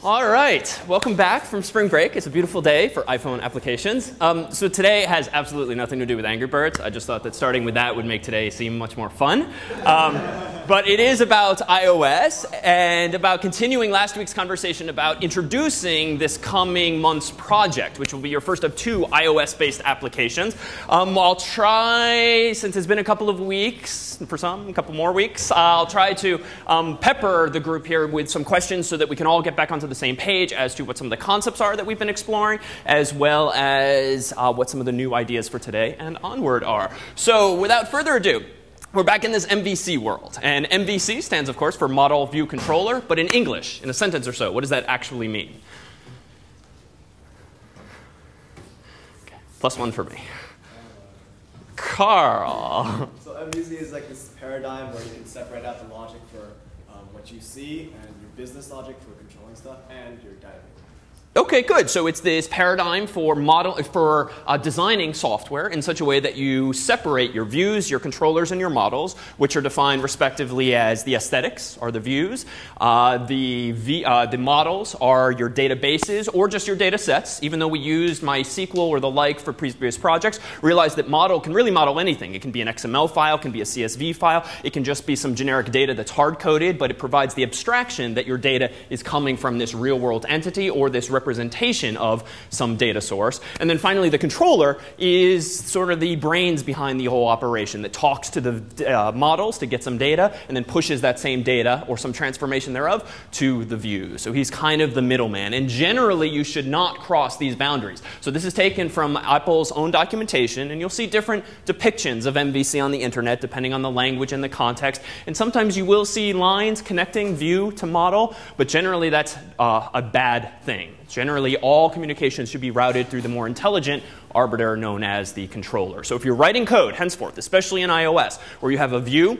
All right, welcome back from spring break. It's a beautiful day for iPhone applications. Um, so today has absolutely nothing to do with Angry Birds. I just thought that starting with that would make today seem much more fun. Um, but it is about iOS and about continuing last week's conversation about introducing this coming month's project, which will be your first of two iOS-based applications. Um, I'll try, since it's been a couple of weeks, for some, a couple more weeks, I'll try to um, pepper the group here with some questions so that we can all get back onto the same page as to what some of the concepts are that we've been exploring, as well as uh, what some of the new ideas for today and onward are. So without further ado, we're back in this MVC world. And MVC stands, of course, for Model View Controller, but in English, in a sentence or so, what does that actually mean? Okay. Plus one for me. Carl. So MVC is like this paradigm where you can separate out the logic for um, what you see and your business logic for controlling stuff and your data. Okay, good. So it's this paradigm for model for uh, designing software in such a way that you separate your views, your controllers, and your models, which are defined respectively as the aesthetics are the views, uh, the v, uh, the models are your databases or just your data sets. Even though we used MySQL or the like for previous projects, realize that model can really model anything. It can be an XML file, can be a CSV file, it can just be some generic data that's hard coded, but it provides the abstraction that your data is coming from this real world entity or this representation of some data source. And then finally, the controller is sort of the brains behind the whole operation that talks to the uh, models to get some data and then pushes that same data or some transformation thereof to the view. So he's kind of the middleman. And generally, you should not cross these boundaries. So this is taken from Apple's own documentation, and you'll see different depictions of MVC on the internet depending on the language and the context. And sometimes you will see lines connecting view to model, but generally that's uh, a bad thing. Generally, all communications should be routed through the more intelligent arbiter known as the controller. So if you're writing code, henceforth, especially in iOS, where you have a view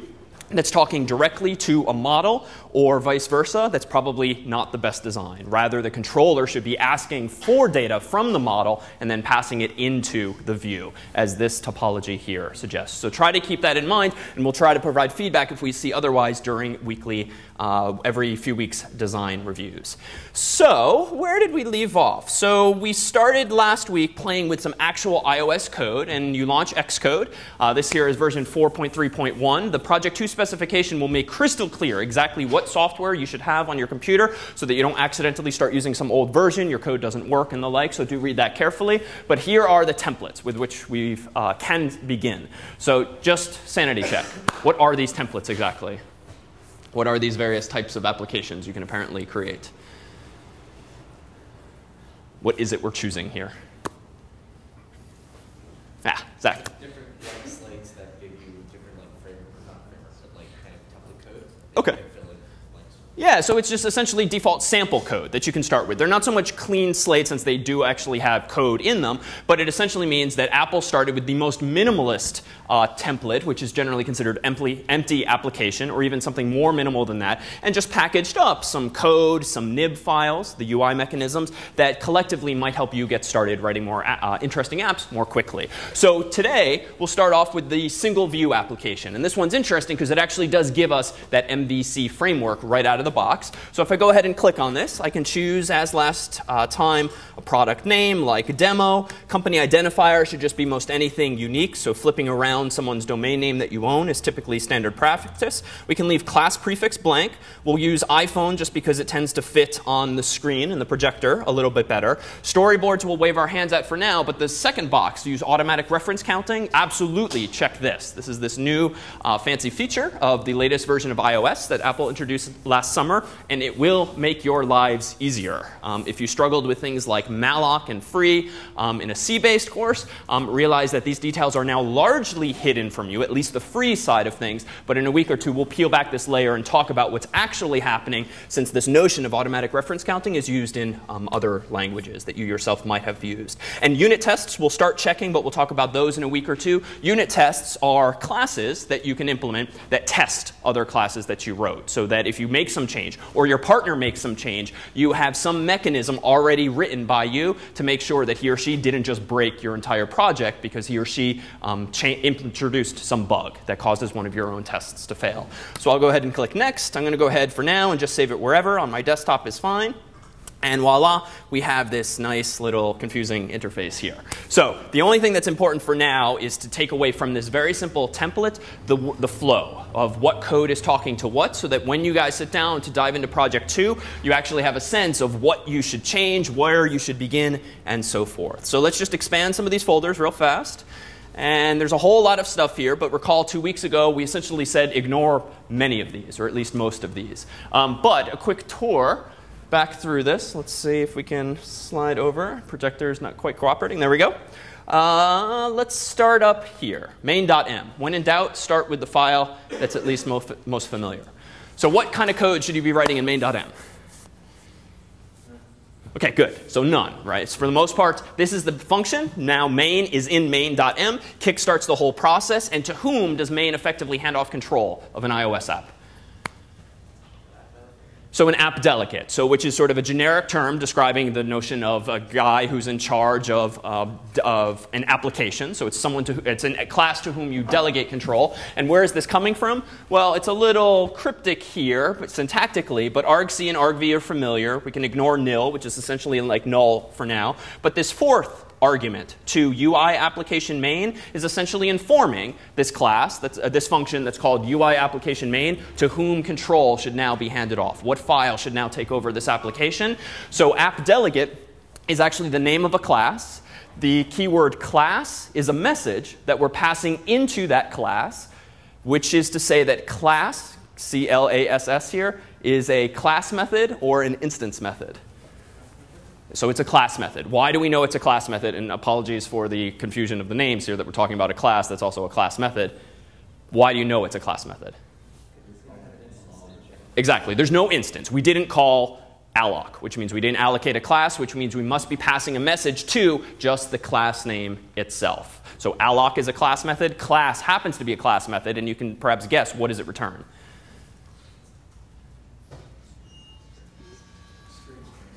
that's talking directly to a model or vice versa, that's probably not the best design. Rather, the controller should be asking for data from the model and then passing it into the view, as this topology here suggests. So try to keep that in mind, and we'll try to provide feedback if we see otherwise during weekly, uh, every few weeks design reviews. So where did we leave off? So we started last week playing with some actual iOS code, and you launch Xcode. Uh, this here is version 4.3.1. The Project 2 specification will make crystal clear exactly what software you should have on your computer so that you don't accidentally start using some old version, your code doesn't work and the like, so do read that carefully. But here are the templates with which we uh, can begin. So just sanity check. What are these templates exactly? What are these various types of applications you can apparently create? What is it we're choosing here? Ah, Zach. different like slates that give you different like framework, not framework, but like kind of template code. Okay. You can fill in blanks. Yeah, so it's just essentially default sample code that you can start with. They're not so much clean slate since they do actually have code in them, but it essentially means that Apple started with the most minimalist uh, template, which is generally considered empty, empty application, or even something more minimal than that, and just packaged up some code, some nib files, the UI mechanisms that collectively might help you get started writing more uh, interesting apps more quickly. So today, we'll start off with the single view application. And this one's interesting because it actually does give us that MVC framework right out of the box. So if I go ahead and click on this, I can choose, as last uh, time, a product name like demo. Company identifier should just be most anything unique. So flipping around someone's domain name that you own is typically standard practice. We can leave class prefix blank. We'll use iPhone just because it tends to fit on the screen and the projector a little bit better. Storyboards we'll wave our hands at for now, but the second box, use automatic reference counting, absolutely check this. This is this new uh, fancy feature of the latest version of iOS that Apple introduced last summer, and it will make your lives easier. Um, if you struggled with things like malloc and free um, in a C-based course, um, realize that these details are now largely hidden from you, at least the free side of things. But in a week or two, we'll peel back this layer and talk about what's actually happening since this notion of automatic reference counting is used in um, other languages that you yourself might have used. And unit tests, we'll start checking, but we'll talk about those in a week or two. Unit tests are classes that you can implement that test other classes that you wrote so that if you make some change or your partner makes some change, you have some mechanism already written by you to make sure that he or she didn't just break your entire project because he or she um, introduced some bug that causes one of your own tests to fail. So I'll go ahead and click next. I'm going to go ahead for now and just save it wherever. On my desktop is fine. And voila, we have this nice little confusing interface here. So the only thing that's important for now is to take away from this very simple template the, the flow of what code is talking to what so that when you guys sit down to dive into project two, you actually have a sense of what you should change, where you should begin, and so forth. So let's just expand some of these folders real fast. And there's a whole lot of stuff here, but recall two weeks ago we essentially said ignore many of these, or at least most of these. Um, but a quick tour back through this. Let's see if we can slide over. Projector's not quite cooperating. There we go. Uh, let's start up here, main.m. When in doubt, start with the file that's at least most, most familiar. So what kind of code should you be writing in main.m? Okay, good. So none, right? So for the most part, this is the function. Now main is in main.m, kickstarts the whole process, and to whom does main effectively hand off control of an iOS app? So an app delegate, so which is sort of a generic term describing the notion of a guy who's in charge of, uh, of an application. So it's someone to it's a class to whom you delegate control. And where is this coming from? Well, it's a little cryptic here, but syntactically. But argc and argv are familiar. We can ignore nil, which is essentially like null for now. But this fourth argument to UI application main is essentially informing this class, that's, uh, this function that's called UI application main, to whom control should now be handed off. What file should now take over this application? So app delegate is actually the name of a class. The keyword class is a message that we're passing into that class, which is to say that class, C L A S S here, is a class method or an instance method. So it's a class method. Why do we know it's a class method? And apologies for the confusion of the names here that we're talking about a class that's also a class method. Why do you know it's a class method? Exactly. There's no instance. We didn't call alloc, which means we didn't allocate a class, which means we must be passing a message to just the class name itself. So alloc is a class method. Class happens to be a class method, and you can perhaps guess what does it return?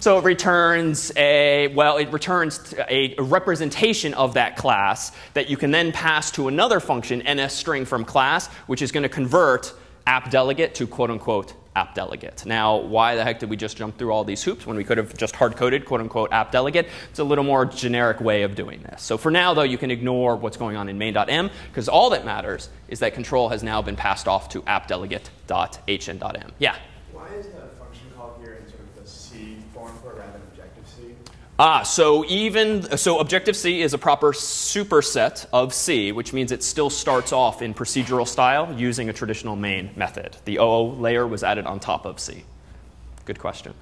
So it returns a, well, it returns a, representation of that class that you can then pass to another function, nsstring from class, which is going to convert app delegate to quote unquote app delegate. Now, why the heck did we just jump through all these hoops when we could have just hard coded quote unquote app delegate? It's a little more generic way of doing this. So for now, though, you can ignore what's going on in main.m because all that matters is that control has now been passed off to appdelegate.hn.m. Yeah? Why is the function call here in sort of the C form for rather than Objective C? Ah, so even so Objective C is a proper superset of C, which means it still starts off in procedural style using a traditional main method. The OO layer was added on top of C. Good question.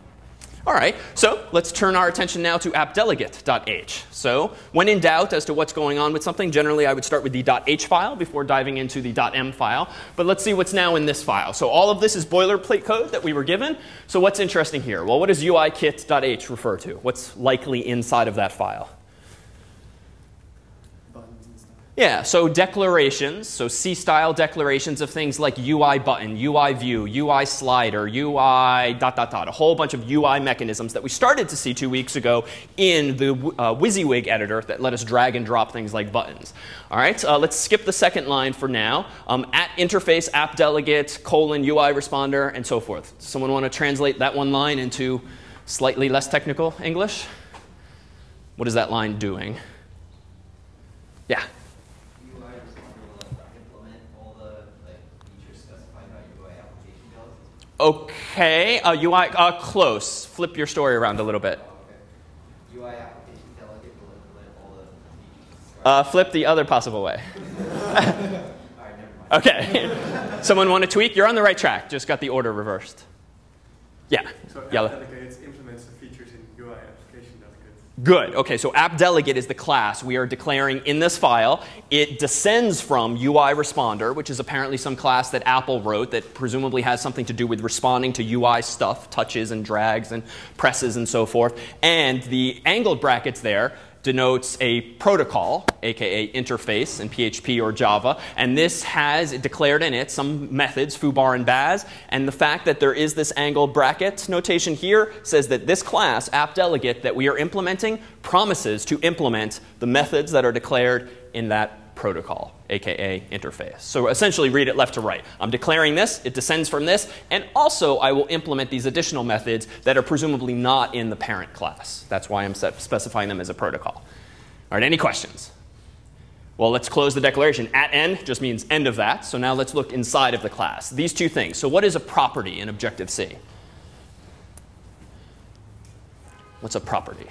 All right, so let's turn our attention now to appdelegate.h. So when in doubt as to what's going on with something, generally I would start with the .h file before diving into the .m file. But let's see what's now in this file. So all of this is boilerplate code that we were given. So what's interesting here? Well, what does uikit.h refer to? What's likely inside of that file? Buttons and stuff. Yeah, so declarations, so C-style declarations of things like UI button, UI view, UI slider, UI dot dot dot, a whole bunch of UI mechanisms that we started to see two weeks ago in the uh, WYSIWYG editor that let us drag and drop things like buttons. All right, uh, let's skip the second line for now. Um, at interface app delegate colon UI responder and so forth. Someone want to translate that one line into slightly less technical English? What is that line doing? Yeah. UI responder will like implement all the like features specified by UI application delegate. Okay, uh, UI, uh, close. Flip your story around a little bit. UI application delegate will implement all the. Uh, flip the other possible way. All right, never mind. Okay. Someone want to tweak? You're on the right track. Just got the order reversed. Yeah. So Yellow. delegates implements the features in UI application delegates. Good. Okay, so app delegate is the class we are declaring in this file. It descends from UI responder, which is apparently some class that Apple wrote that presumably has something to do with responding to UI stuff, touches and drags and presses and so forth. And the angled brackets there denotes a protocol, aka interface in PHP or Java, and this has declared in it some methods, foobar and baz, and the fact that there is this angled bracket notation here says that this class, appdelegate, that we are implementing promises to implement the methods that are declared in that protocol, aka interface. So essentially, read it left to right. I'm declaring this, it descends from this, and also I will implement these additional methods that are presumably not in the parent class. That's why I'm specifying them as a protocol. All right, any questions? Well, let's close the declaration. At end just means end of that. So now let's look inside of the class. These two things. So what is a property in Objective-C? What's a property?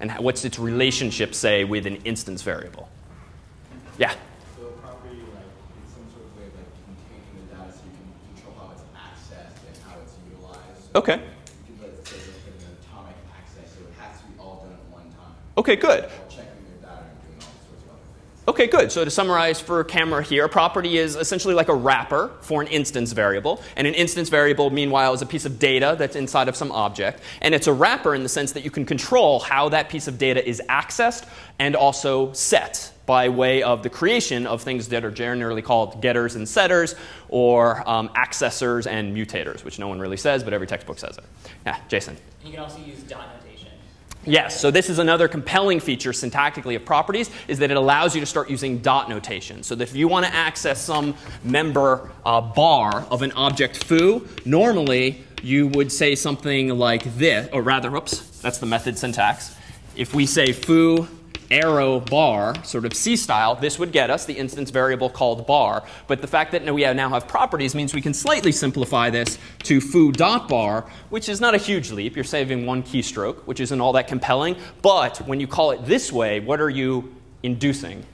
And what's its relationship, say, with an instance variable? Yeah? Of other things. Okay, good. So to summarize for camera here, a property is essentially like a wrapper for an instance variable. And an instance variable, meanwhile, is a piece of data that's inside of some object. And it's a wrapper in the sense that you can control how that piece of data is accessed and also set by way of the creation of things that are generally called getters and setters or um, accessors and mutators, which no one really says, but every textbook says it. Yeah, Jason. You can also use dot notation. Yes, so this is another compelling feature syntactically of properties is that it allows you to start using dot notation. So that if you want to access some member uh, bar of an object foo, normally you would say something like this, or rather, oops, that's the method syntax. If we say foo arrow bar, sort of C style, this would get us the instance variable called bar. But the fact that we now have properties means we can slightly simplify this to foo dot bar, which is not a huge leap. You're saving one keystroke, which isn't all that compelling. But when you call it this way, what are you inducing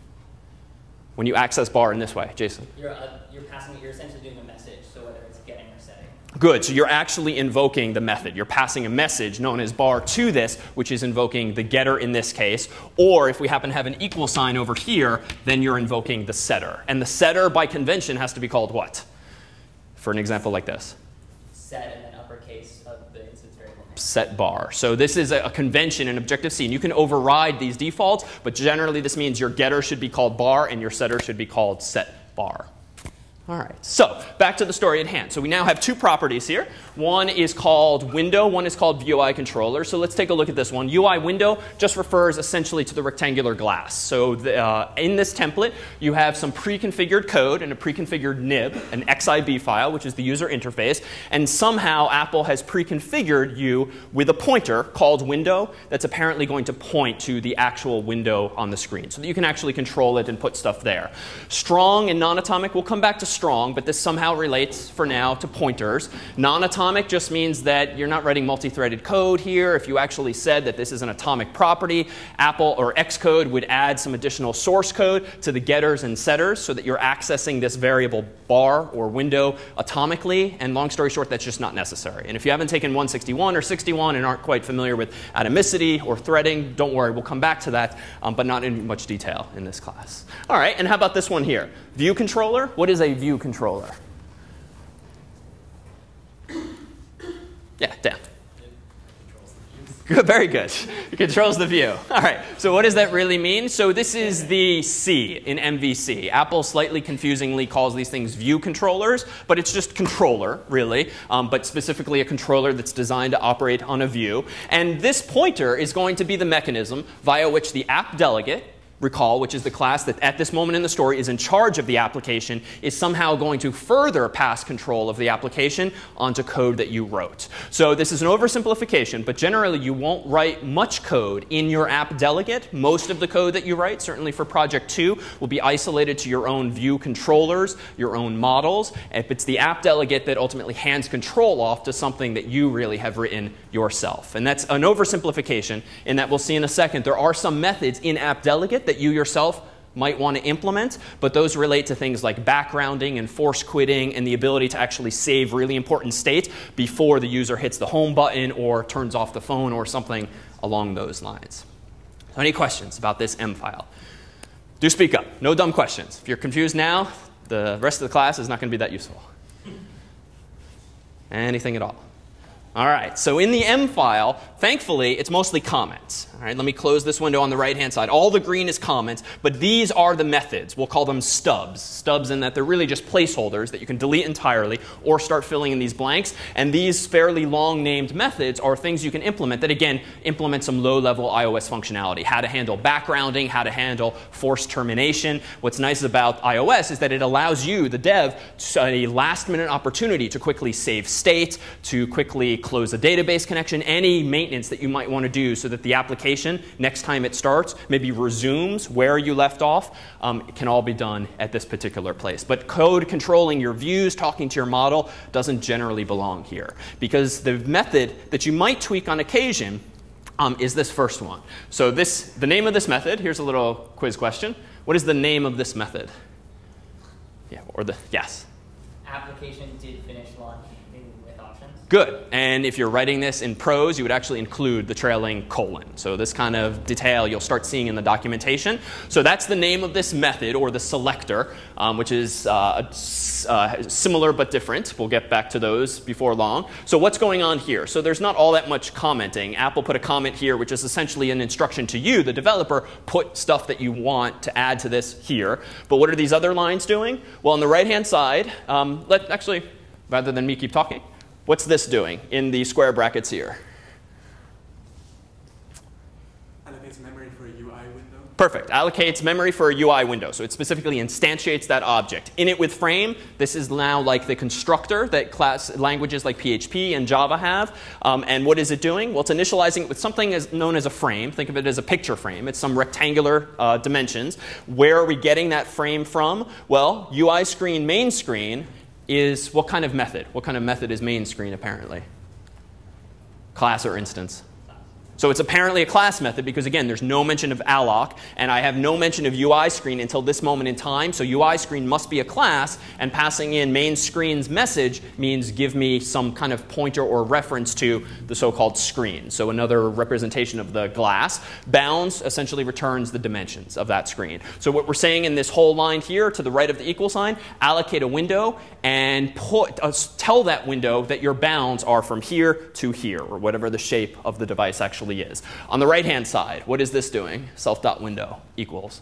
when you access bar in this way? Jason? You're, uh, you're passing, you're essentially doing a message, so whether it's getting or setting. Good. So you're actually invoking the method. You're passing a message known as bar to this, which is invoking the getter in this case. Or if we happen to have an equal sign over here, then you're invoking the setter. And the setter, by convention, has to be called what? For an example like this. Set and then uppercase of the instance variable name. set bar. So this is a, a convention in Objective-C, and you can override these defaults, but generally this means your getter should be called bar and your setter should be called set bar. All right, so back to the story at hand. So we now have two properties here. One is called window, one is called UI controller. So let's take a look at this one. UI window just refers essentially to the rectangular glass. So the, uh, in this template, you have some pre-configured code and a pre-configured nib, an XIB file, which is the user interface, and somehow Apple has pre-configured you with a pointer called window that's apparently going to point to the actual window on the screen so that you can actually control it and put stuff there. Strong and non-atomic, we'll come back to strong, but this somehow relates for now to pointers. Non-atomic just means that you're not writing multi-threaded code here. If you actually said that this is an atomic property, Apple or Xcode would add some additional source code to the getters and setters so that you're accessing this variable bar or window atomically. And long story short, that's just not necessary. And if you haven't taken 161 or 61 and aren't quite familiar with atomicity or threading, don't worry, we'll come back to that, um, but not in much detail in this class. All right, and how about this one here? View controller. What is a view controller? Yeah, Dan. Good, very good. It controls the view. All right, so what does that really mean? So this is the C in MVC. Apple slightly confusingly calls these things view controllers, but it's just controller, really, um, but specifically a controller that's designed to operate on a view. And this pointer is going to be the mechanism via which the app delegate, recall, which is the class that at this moment in the story is in charge of the application, is somehow going to further pass control of the application onto code that you wrote. So this is an oversimplification, but generally you won't write much code in your app delegate. Most of the code that you write, certainly for project two, will be isolated to your own view controllers, your own models. If it's the app delegate that ultimately hands control off to something that you really have written yourself. And that's an oversimplification in that we'll see in a second. There are some methods in app delegate that you yourself might want to implement, but those relate to things like backgrounding and force quitting and the ability to actually save really important state before the user hits the home button or turns off the phone or something along those lines. So any questions about this M file? Do speak up. No dumb questions. If you're confused now, the rest of the class is not going to be that useful. Anything at all. All right, so in the M file, thankfully, it's mostly comments. All right, let me close this window on the right-hand side. All the green is comments, but these are the methods. We'll call them stubs. Stubs in that they're really just placeholders that you can delete entirely or start filling in these blanks. And these fairly long-named methods are things you can implement that, again, implement some low-level iOS functionality. How to handle backgrounding, how to handle forced termination. What's nice about iOS is that it allows you, the dev, a last-minute opportunity to quickly save state, to quickly close a database connection, any maintenance that you might want to do so that the application, next time it starts, maybe resumes where you left off, um, can all be done at this particular place. But code controlling your views, talking to your model, doesn't generally belong here. Because the method that you might tweak on occasion um, is this first one. So this, the name of this method, here's a little quiz question. What is the name of this method? Yeah, or the, yes. Application did finish Good. And if you're writing this in prose, you would actually include the trailing colon. So this kind of detail you'll start seeing in the documentation. So that's the name of this method, or the selector, um, which is uh, uh, similar but different. We'll get back to those before long. So what's going on here? So there's not all that much commenting. Apple put a comment here, which is essentially an instruction to you, the developer, put stuff that you want to add to this here. But what are these other lines doing? Well, on the right-hand side, um, let actually, rather than me keep talking, What's this doing in the square brackets here? Allocates memory for a UI window. Perfect. Allocates memory for a UI window. So it specifically instantiates that object. In it with frame, this is now like the constructor that class languages like PHP and Java have. Um, and what is it doing? Well, it's initializing it with something as known as a frame. Think of it as a picture frame. It's some rectangular uh, dimensions. Where are we getting that frame from? Well, UI screen main screen is what kind of method? What kind of method is main screen apparently? Class or instance? So it's apparently a class method because, again, there's no mention of alloc, and I have no mention of UI screen until this moment in time. So UI screen must be a class, and passing in main screen's message means give me some kind of pointer or reference to the so-called screen. So another representation of the glass. Bounds essentially returns the dimensions of that screen. So what we're saying in this whole line here to the right of the equal sign, allocate a window and put, uh, tell that window that your bounds are from here to here, or whatever the shape of the device actually is. On the right-hand side, what is this doing? Self.window equals.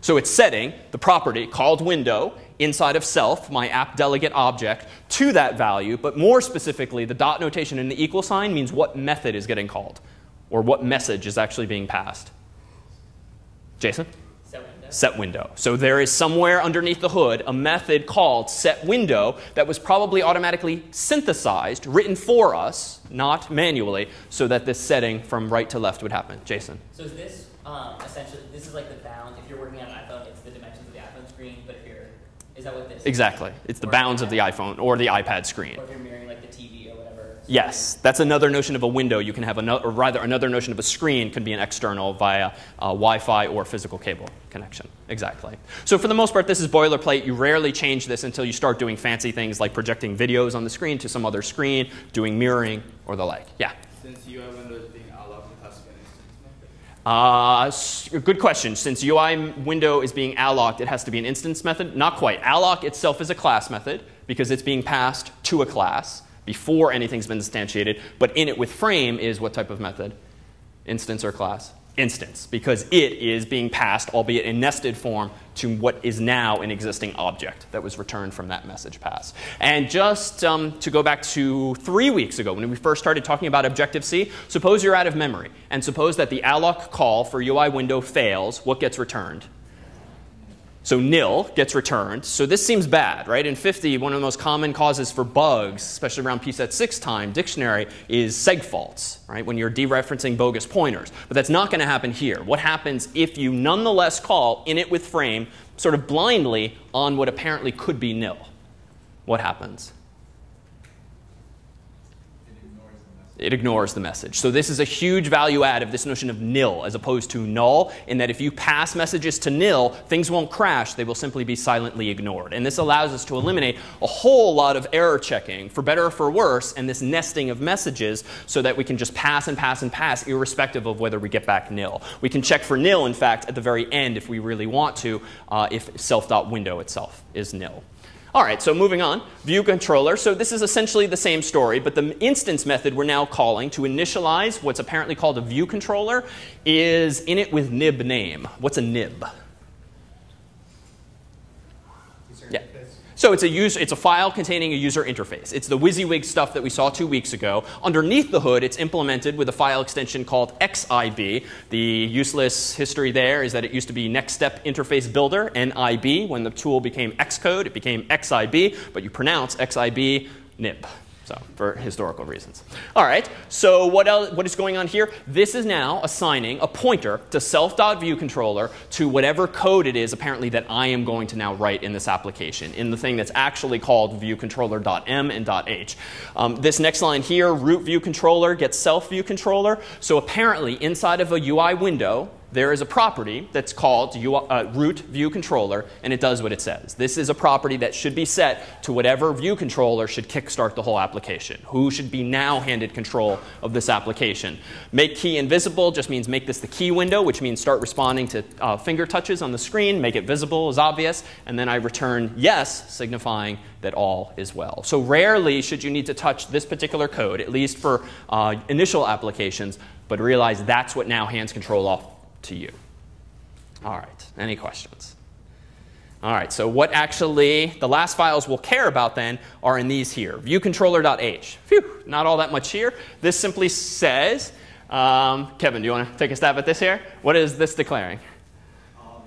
So it's setting the property called window inside of self, my app delegate object, to that value. But more specifically, the dot notation in the equal sign means what method is getting called or what message is actually being passed. Jason? Set window. So there is somewhere underneath the hood a method called set window that was probably automatically synthesized, written for us, not manually, so that this setting from right to left would happen. Jason. So is this um, essentially this is like the bound? If you're working on an iPhone, it's the dimensions of the iPhone screen. But if you're is that what this? is? Exactly. It's the Or bounds of the iPhone or the iPad screen. Yes, that's another notion of a window. You can have another, or rather, another notion of a screen can be an external via uh, Wi-Fi or physical cable connection. Exactly. So for the most part, this is boilerplate. You rarely change this until you start doing fancy things like projecting videos on the screen to some other screen, doing mirroring, or the like. Yeah. Since UI window is being allowed, it has to be an instance method. Uh, good question. Since UI window is being allocked, it has to be an instance method? Not quite. Alloc itself is a class method because it's being passed to a class before anything's been instantiated. But in it with frame is what type of method? Instance or class? Instance, because it is being passed, albeit in nested form, to what is now an existing object that was returned from that message pass. And just um, to go back to three weeks ago, when we first started talking about Objective-C, suppose you're out of memory, and suppose that the alloc call for UI window fails, what gets returned? So nil gets returned. So this seems bad, right? In 50, one of the most common causes for bugs, especially around pset6 time, dictionary, is seg faults, right? When you're dereferencing bogus pointers. But that's not going to happen here. What happens if you nonetheless call init with frame sort of blindly on what apparently could be nil? What happens? It ignores the message. So this is a huge value add of this notion of nil as opposed to null, in that if you pass messages to nil, things won't crash, they will simply be silently ignored. And this allows us to eliminate a whole lot of error checking, for better or for worse, and this nesting of messages so that we can just pass and pass and pass irrespective of whether we get back nil. We can check for nil, in fact, at the very end if we really want to, uh, if self.window itself is nil. All right, so moving on, view controller. So this is essentially the same story, but the instance method we're now calling to initialize what's apparently called a view controller is init with nib name. What's a nib? Yeah. So it's a user, it's a file containing a user interface. It's the WYSIWYG stuff that we saw two weeks ago. Underneath the hood, it's implemented with a file extension called XIB. The useless history there is that it used to be Next Step Interface Builder, NIB. When the tool became Xcode, it became XIB, but you pronounce XIB nib. So, for historical reasons. All right, so what, else, what is going on here? This is now assigning a pointer to self.viewController to whatever code it is, apparently, that I am going to now write in this application, in the thing that's actually called viewcontroller.m and .h. Um, this next line here, root view controller gets self view controller. So apparently, inside of a UI window, there is a property that's called uh, root view controller, and it does what it says. This is a property that should be set to whatever view controller should kickstart the whole application. Who should be now handed control of this application? Make key and visible just means make this the key window, which means start responding to uh, finger touches on the screen, make it visible is obvious, and then I return yes, signifying that all is well. So rarely should you need to touch this particular code, at least for uh, initial applications, but realize that's what now hands control off to you. All right, any questions? All right, so what actually, the last files we'll care about then are in these here, viewcontroller.h. Phew, not all that much here. This simply says, um, Kevin, do you want to take a stab at this here? What is this declaring? Um,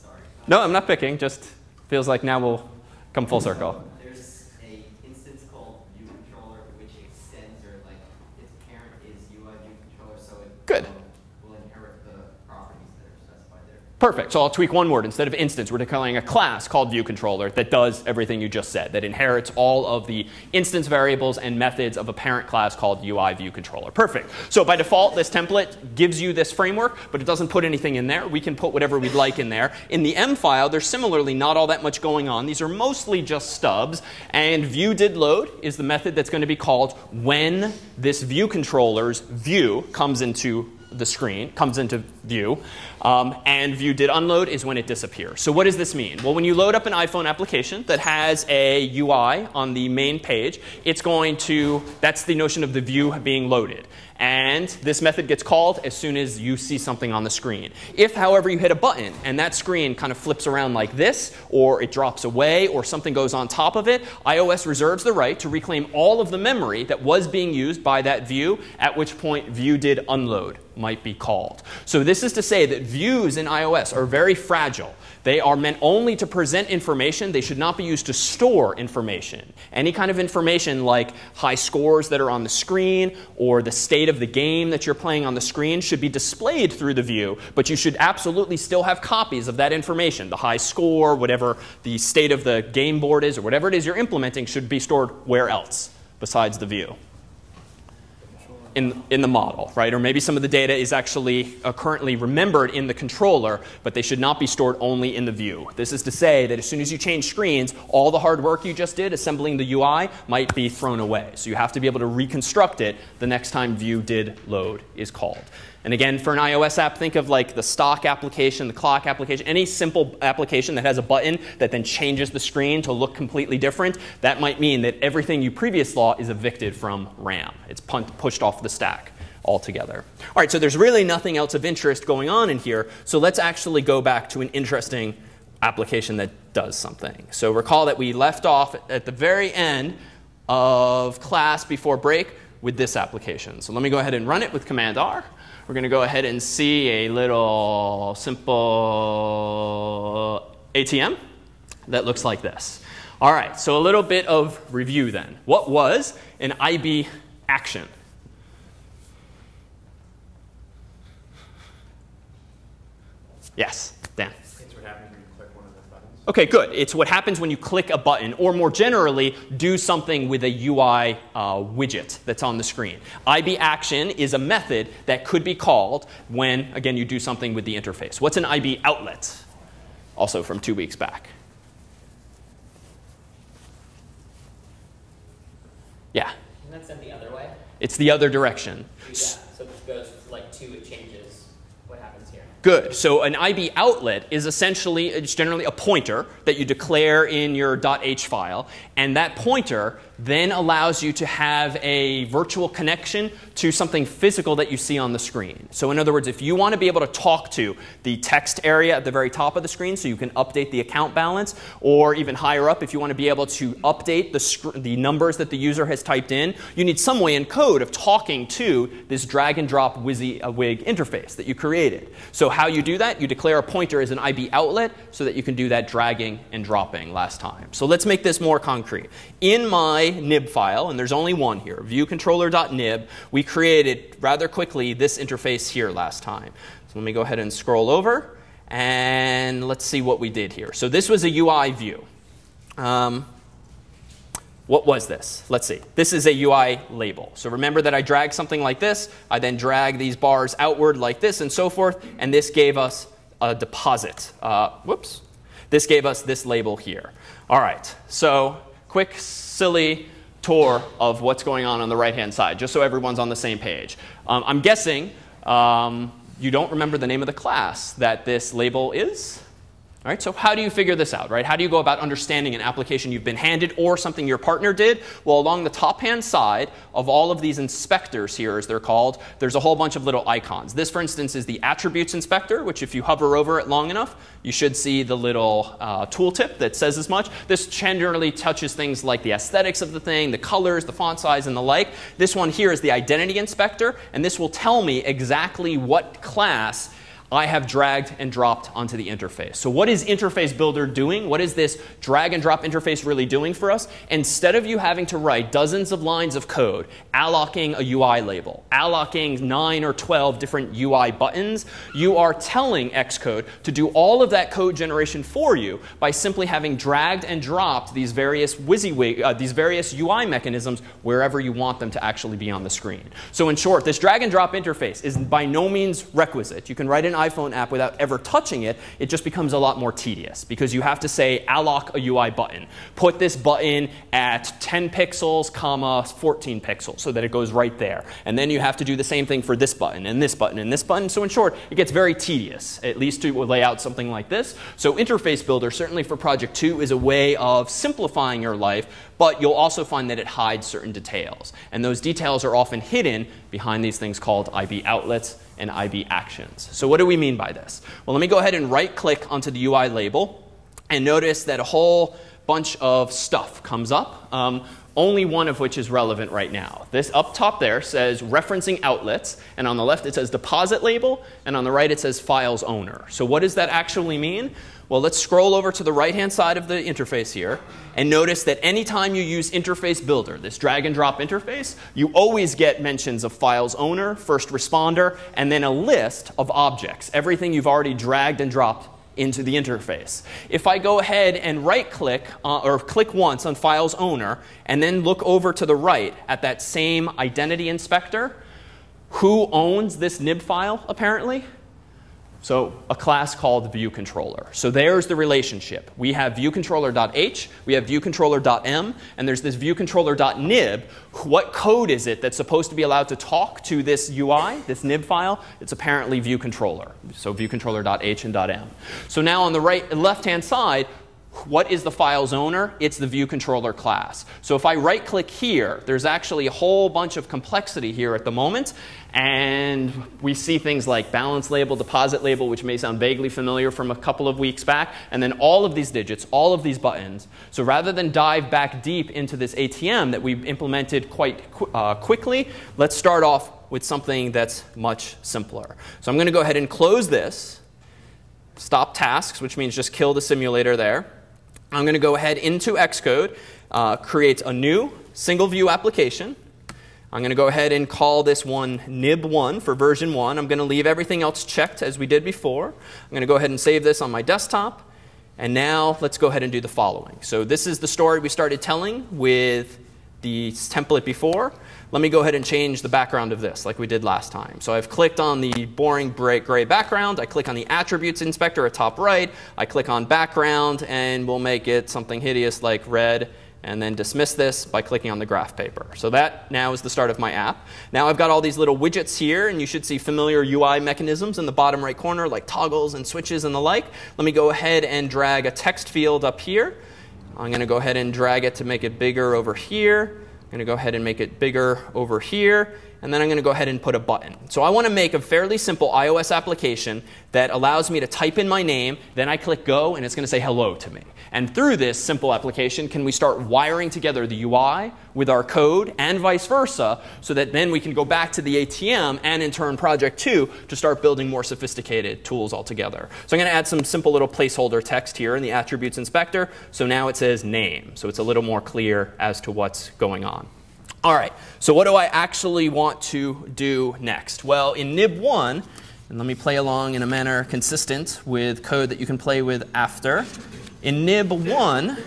sorry. No, I'm not picking, just feels like now we'll come full circle. There's a instance called viewcontroller which extends or like its parent is UI view controller, so it Good. um, will inherit the properties that are specified there. Perfect. So I'll tweak one word. Instead of instance, we're declaring a class called viewController that does everything you just said, that inherits all of the instance variables and methods of a parent class called UI viewController. Perfect. So by default, this template gives you this framework, but it doesn't put anything in there. We can put whatever we'd like in there. In the M file, there's similarly not all that much going on. These are mostly just stubs, and view did load is the method that's going to be called when this view controller's view comes into the screen, comes into view, um, and view did unload is when it disappears. So what does this mean? Well, when you load up an iPhone application that has a UI on the main page, it's going to, that's the notion of the view being loaded. And this method gets called as soon as you see something on the screen. If, however, you hit a button and that screen kind of flips around like this, or it drops away, or something goes on top of it, iOS reserves the right to reclaim all of the memory that was being used by that view, at which point view did unload might be called. So this is to say that views in iOS are very fragile. They are meant only to present information. They should not be used to store information. Any kind of information like high scores that are on the screen or the state of the game that you're playing on the screen should be displayed through the view, but you should absolutely still have copies of that information. The high score, whatever the state of the game board is, or whatever it is you're implementing should be stored where else besides the view in, in the model, right? Or maybe some of the data is actually uh, currently remembered in the controller, but they should not be stored only in the view. This is to say that as soon as you change screens, all the hard work you just did assembling the UI might be thrown away. So you have to be able to reconstruct it the next time view did load is called. And again, for an iOS app, think of like the stock application, the clock application, any simple application that has a button that then changes the screen to look completely different. That might mean that everything you previous saw is evicted from RAM. It's pushed off the stack altogether. All right, so there's really nothing else of interest going on in here. So let's actually go back to an interesting application that does something. So recall that we left off at the very end of class before break with this application. So let me go ahead and run it with Command R. We're going to go ahead and see a little simple ATM that looks like this. All right, so a little bit of review then. What was an IB action? Yes, Dan. It's what happens when you click one of the buttons. Okay, good. It's what happens when you click a button, or more generally, do something with a UI uh, widget that's on the screen. IB action is a method that could be called when, again, you do something with the interface. What's an IB outlet? Also from two weeks back. Yeah, Isn't that sent the other way? it's the other direction. Yeah. So this goes like two, it changes. What happens here? Good. So an IB outlet is essentially, it's generally a pointer that you declare in your .h file, and that pointer then allows you to have a virtual connection to something physical that you see on the screen. So in other words, if you want to be able to talk to the text area at the very top of the screen so you can update the account balance, or even higher up if you want to be able to update the, the numbers that the user has typed in, you need some way in code of talking to this drag and drop WYSIWYG uh, interface that you created. So how you do that, you declare a pointer as an IB outlet so that you can do that dragging and dropping last time. So let's make this more concrete. In my nib file, and there's only one here, viewcontroller.nib, we created rather quickly this interface here last time. So let me go ahead and scroll over, and let's see what we did here. So this was a UI view. Um, what was this? Let's see. This is a UI label. So remember that I drag something like this. I then drag these bars outward like this and so forth. And this gave us a deposit. Uh, whoops. This gave us this label here. All right. So quick, silly tour of what's going on on the right-hand side, just so everyone's on the same page. Um, I'm guessing um, you don't remember the name of the class that this label is? All right, so how do you figure this out, right? How do you go about understanding an application you've been handed or something your partner did? Well, along the top-hand side of all of these inspectors here, as they're called, there's a whole bunch of little icons. This, for instance, is the attributes inspector, which if you hover over it long enough, you should see the little uh, tooltip that says as much. This generally touches things like the aesthetics of the thing, the colors, the font size, and the like. This one here is the identity inspector, and this will tell me exactly what class I have dragged and dropped onto the interface. So what is Interface Builder doing? What is this drag and drop interface really doing for us? Instead of you having to write dozens of lines of code, allocking a UI label, allocking 9 or 12 different UI buttons, you are telling Xcode to do all of that code generation for you by simply having dragged and dropped these various WYSIWYG, uh, these various UI mechanisms wherever you want them to actually be on the screen. So in short, this drag and drop interface is by no means requisite. You can write an iPhone app without ever touching it, it just becomes a lot more tedious because you have to say alloc a UI button. Put this button at 10 pixels, comma 14 pixels so that it goes right there. And then you have to do the same thing for this button and this button and this button. So in short, it gets very tedious, at least to lay out something like this. So Interface Builder, certainly for Project 2, is a way of simplifying your life, but you'll also find that it hides certain details. And those details are often hidden behind these things called IB outlets and IB actions. So what do we mean by this? Well, let me go ahead and right click onto the UI label and notice that a whole bunch of stuff comes up. Um, only one of which is relevant right now. This up top there says referencing outlets, and on the left it says deposit label, and on the right it says files owner. So what does that actually mean? Well, let's scroll over to the right-hand side of the interface here and notice that anytime you use Interface Builder, this drag and drop interface, you always get mentions of files owner, first responder, and then a list of objects, everything you've already dragged and dropped into the interface. If I go ahead and right click uh, or click once on files owner and then look over to the right at that same identity inspector, who owns this nib file apparently? So a class called viewController. So there's the relationship. We have viewController.h, we have viewController.m, and there's this viewController.nib. What code is it that's supposed to be allowed to talk to this UI, this nib file? It's apparently viewController. So viewController.h and .m. So now on the right left-hand side, what is the file's owner? It's the view controller class. So if I right click here, there's actually a whole bunch of complexity here at the moment. And we see things like balance label, deposit label, which may sound vaguely familiar from a couple of weeks back, and then all of these digits, all of these buttons. So rather than dive back deep into this ATM that we've implemented quite qu uh, quickly, let's start off with something that's much simpler. So I'm going to go ahead and close this, stop tasks, which means just kill the simulator there. I'm going to go ahead into Xcode, uh, create a new single view application. I'm going to go ahead and call this one nib1 for version 1. I'm going to leave everything else checked as we did before. I'm going to go ahead and save this on my desktop. And now let's go ahead and do the following. So this is the story we started telling with the template before. Let me go ahead and change the background of this like we did last time. So I've clicked on the boring gray background. I click on the attributes inspector at top right. I click on background and we'll make it something hideous like red and then dismiss this by clicking on the graph paper. So that now is the start of my app. Now I've got all these little widgets here, and you should see familiar UI mechanisms in the bottom right corner, like toggles and switches and the like. Let me go ahead and drag a text field up here. I'm going to go ahead and drag it to make it bigger over here. I'm going to go ahead and make it bigger over here and then I'm going to go ahead and put a button. So I want to make a fairly simple iOS application that allows me to type in my name, then I click go, and it's going to say hello to me. And through this simple application, can we start wiring together the UI with our code and vice versa, so that then we can go back to the ATM and in turn Project 2 to start building more sophisticated tools altogether. So I'm going to add some simple little placeholder text here in the attributes inspector. So now it says name. So it's a little more clear as to what's going on. All right, so what do I actually want to do next? Well, in nib1, and let me play along in a manner consistent with code that you can play with after. In nib1,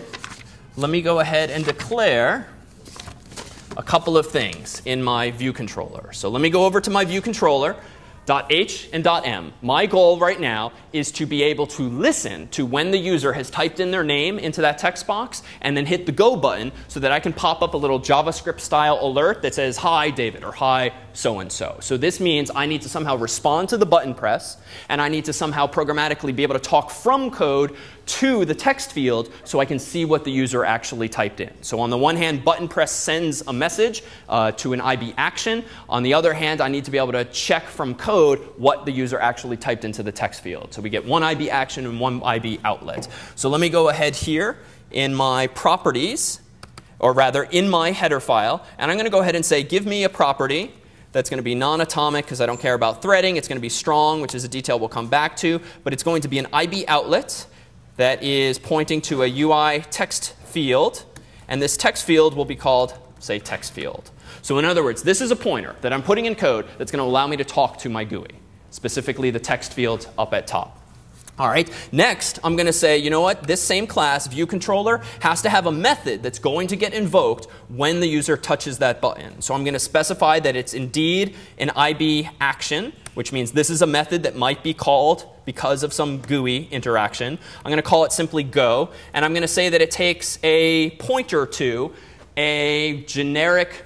let me go ahead and declare a couple of things in my view controller. So let me go over to my view controller. .h and dot .m. My goal right now is to be able to listen to when the user has typed in their name into that text box and then hit the go button so that I can pop up a little JavaScript style alert that says, hi, David, or hi, so and so. So this means I need to somehow respond to the button press and I need to somehow programmatically be able to talk from code to the text field so I can see what the user actually typed in. So on the one hand, button press sends a message uh, to an IB action. On the other hand, I need to be able to check from code what the user actually typed into the text field. So we get one IB action and one IB outlet. So let me go ahead here in my properties, or rather in my header file, and I'm going to go ahead and say, give me a property that's going to be non-atomic because I don't care about threading. It's going to be strong, which is a detail we'll come back to. But it's going to be an IB outlet that is pointing to a UI text field. And this text field will be called, say, text field. So in other words, this is a pointer that I'm putting in code that's going to allow me to talk to my GUI, specifically the text field up at top. All right, next I'm going to say, you know what, this same class, view controller, has to have a method that's going to get invoked when the user touches that button. So I'm going to specify that it's indeed an IB action, which means this is a method that might be called because of some GUI interaction. I'm going to call it simply go, and I'm going to say that it takes a pointer to a generic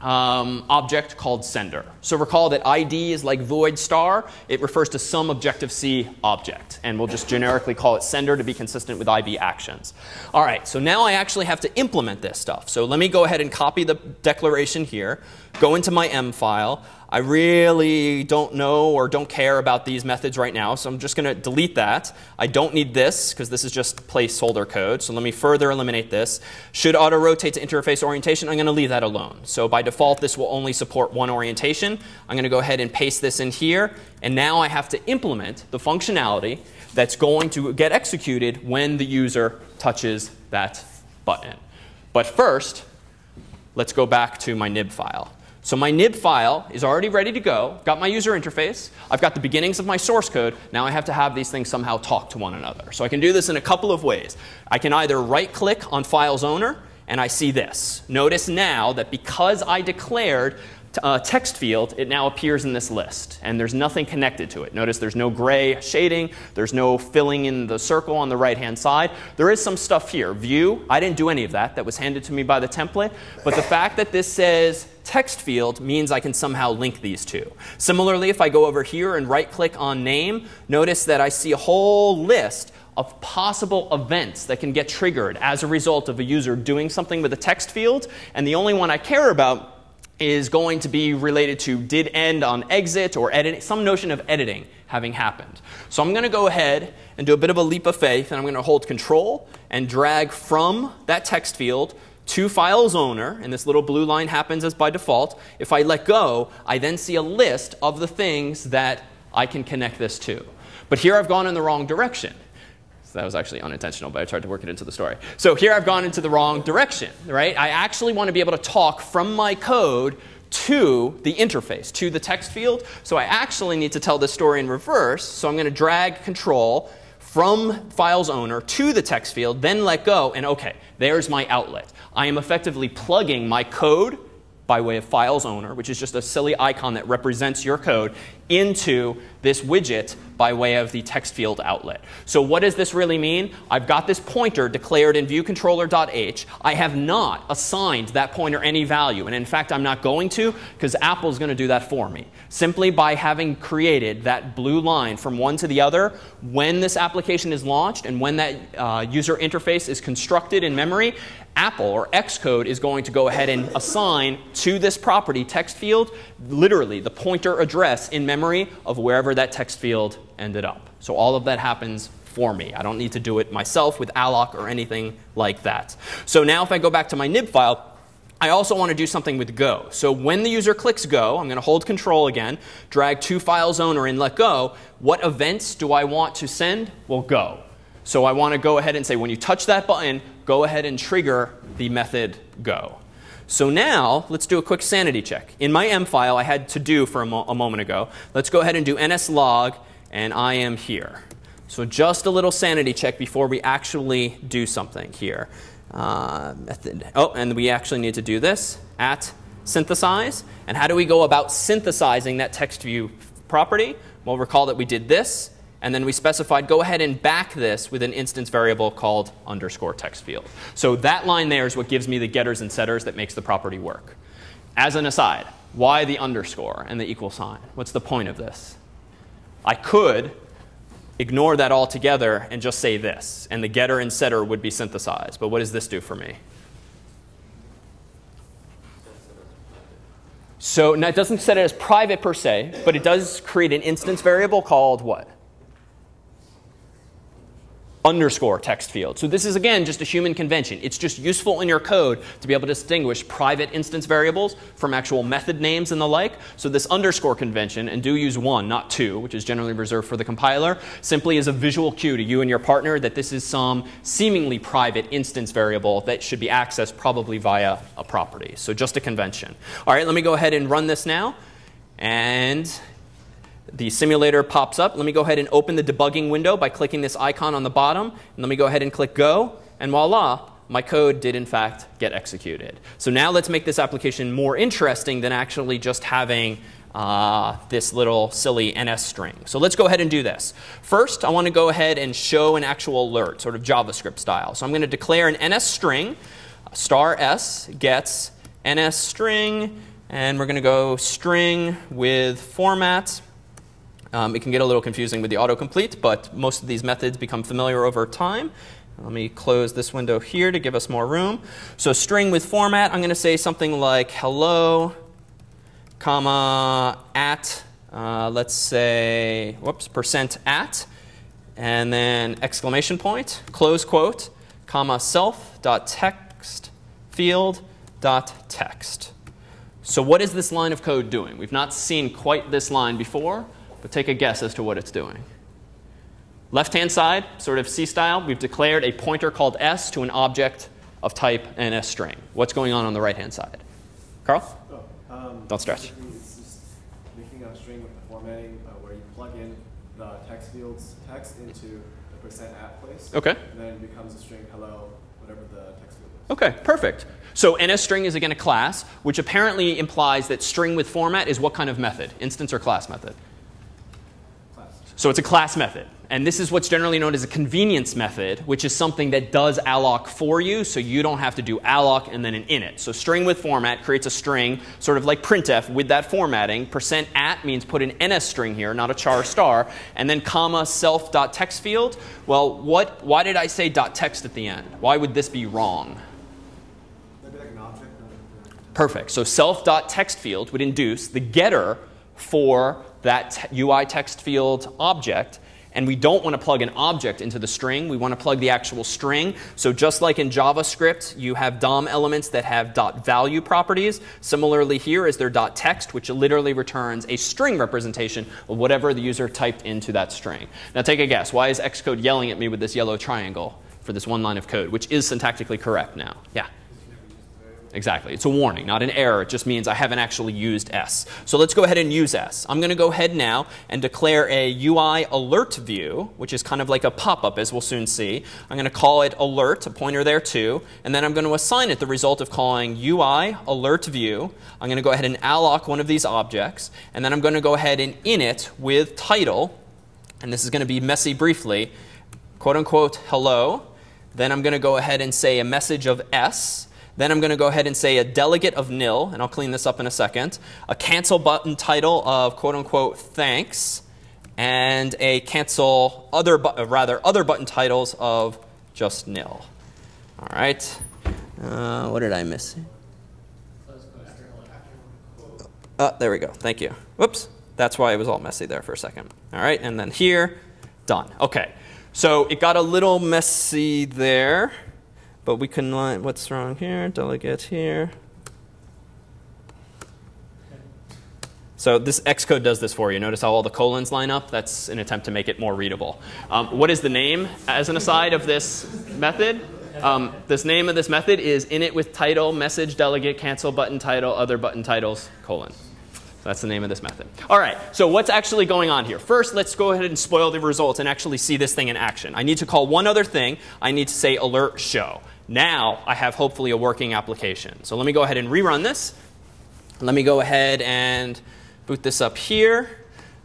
um, object called sender. So recall that ID is like void star. It refers to some Objective-C object. And we'll just generically call it sender to be consistent with IB actions. All right, so now I actually have to implement this stuff. So let me go ahead and copy the declaration here, go into my M file. I really don't know or don't care about these methods right now, so I'm just going to delete that. I don't need this because this is just placeholder code. So let me further eliminate this. Should auto rotate to interface orientation, I'm going to leave that alone. So by default, this will only support one orientation. I'm going to go ahead and paste this in here. And now I have to implement the functionality that's going to get executed when the user touches that button. But first, let's go back to my nib file. So my nib file is already ready to go. Got my user interface. I've got the beginnings of my source code. Now I have to have these things somehow talk to one another. So I can do this in a couple of ways. I can either right click on files owner and I see this. Notice now that because I declared uh, text field, it now appears in this list. And there's nothing connected to it. Notice there's no gray shading. There's no filling in the circle on the right-hand side. There is some stuff here. View, I didn't do any of that. That was handed to me by the template. But the fact that this says text field means I can somehow link these two. Similarly, if I go over here and right-click on name, notice that I see a whole list of possible events that can get triggered as a result of a user doing something with a text field. And the only one I care about is going to be related to did end on exit or edit, some notion of editing having happened. So I'm going to go ahead and do a bit of a leap of faith, and I'm going to hold Control and drag from that text field to files owner, and this little blue line happens as by default. If I let go, I then see a list of the things that I can connect this to. But here I've gone in the wrong direction. So that was actually unintentional, but I tried to work it into the story. So here I've gone into the wrong direction, right? I actually want to be able to talk from my code to the interface, to the text field. So I actually need to tell this story in reverse. So I'm going to drag control from files owner to the text field, then let go, and OK, there's my outlet. I am effectively plugging my code by way of files owner, which is just a silly icon that represents your code, into this widget by way of the text field outlet. So what does this really mean? I've got this pointer declared in viewcontroller.h. I have not assigned that pointer any value. And in fact, I'm not going to because Apple's going to do that for me. Simply by having created that blue line from one to the other, when this application is launched and when that uh, user interface is constructed in memory, Apple or Xcode is going to go ahead and assign to this property text field literally the pointer address in memory of wherever that text field ended up. So all of that happens for me. I don't need to do it myself with alloc or anything like that. So now if I go back to my nib file, I also want to do something with go. So when the user clicks go, I'm going to hold control again, drag to files owner and let go. What events do I want to send? Well, go. So I want to go ahead and say when you touch that button, go ahead and trigger the method go. So now let's do a quick sanity check. In my M file I had to do for a, mo a moment ago, let's go ahead and do nslog and I am here. So just a little sanity check before we actually do something here. Uh, method. Oh, and we actually need to do this at synthesize. And how do we go about synthesizing that text view property? Well, recall that we did this and then we specified go ahead and back this with an instance variable called underscore text field. So that line there is what gives me the getters and setters that makes the property work. As an aside, why the underscore and the equal sign? What's the point of this? I could ignore that altogether and just say this, and the getter and setter would be synthesized. But what does this do for me? So now it doesn't set it as private per se, but it does create an instance variable called what? Underscore text field. So this is again just a human convention. It's just useful in your code to be able to distinguish private instance variables from actual method names and the like. So this underscore convention, and do use one, not two, which is generally reserved for the compiler, simply is a visual cue to you and your partner that this is some seemingly private instance variable that should be accessed probably via a property. So just a convention. All right, let me go ahead and run this now. And the simulator pops up. Let me go ahead and open the debugging window by clicking this icon on the bottom. And let me go ahead and click go. And voila, my code did in fact get executed. So now let's make this application more interesting than actually just having uh, this little silly NS string. So let's go ahead and do this. First, I want to go ahead and show an actual alert, sort of JavaScript style. So I'm going to declare an NS string. Star S gets NS string. And we're going to go string with format. Um, it can get a little confusing with the autocomplete, but most of these methods become familiar over time. Let me close this window here to give us more room. So string with format, I'm going to say something like hello, comma, at, uh, let's say, whoops, percent at, and then exclamation point, close quote, comma, self dot text field dot text. So what is this line of code doing? We've not seen quite this line before but take a guess as to what it's doing. Left hand side, sort of C style, we've declared a pointer called S to an object of type NS string. What's going on on the right hand side? Carl? Oh, um, Don't stretch. It's just making a string with the formatting uh, where you plug in the text field's text into the percent at place. Okay. And then it becomes a string hello, whatever the text field is. Okay, perfect. So NSString is again a class, which apparently implies that string with format is what kind of method? Instance or class method? So it's a class method. And this is what's generally known as a convenience method, which is something that does alloc for you, so you don't have to do alloc and then an init. So string with format creates a string, sort of like printf with that formatting. Percent at means put an ns string here, not a char star, and then comma self dot text field. Well, what? Why did I say dot text at the end? Why would this be wrong? Perfect. So self dot text field would induce the getter for that UI text field object. And we don't want to plug an object into the string. We want to plug the actual string. So just like in JavaScript, you have DOM elements that have dot .value properties. Similarly here is their dot .text, which literally returns a string representation of whatever the user typed into that string. Now take a guess. Why is Xcode yelling at me with this yellow triangle for this one line of code, which is syntactically correct now? Yeah? Exactly. It's a warning, not an error. It just means I haven't actually used S. So let's go ahead and use S. I'm going to go ahead now and declare a UI alert view, which is kind of like a pop-up, as we'll soon see. I'm going to call it alert, a pointer there too, and then I'm going to assign it the result of calling UI alert view. I'm going to go ahead and alloc one of these objects, and then I'm going to go ahead and init with title, and this is going to be messy briefly, quote unquote hello. Then I'm going to go ahead and say a message of S. Then I'm going to go ahead and say a delegate of nil, and I'll clean this up in a second. A cancel button title of quote unquote thanks, and a cancel other, uh, rather other button titles of just nil. All right. Uh, what did I miss? Uh, there we go. Thank you. Whoops. That's why it was all messy there for a second. All right. And then here, done. Okay. So it got a little messy there, but we can line, what's wrong here? Delegate here. So this Xcode does this for you. Notice how all the colons line up? That's an attempt to make it more readable. Um, what is the name, as an aside, of this method? Um, this name of this method is init with title, message, delegate, cancel button title, other button titles, colon. That's the name of this method. All right, so what's actually going on here? First, let's go ahead and spoil the results and actually see this thing in action. I need to call one other thing. I need to say alert show. Now I have hopefully a working application. So let me go ahead and rerun this. Let me go ahead and boot this up here.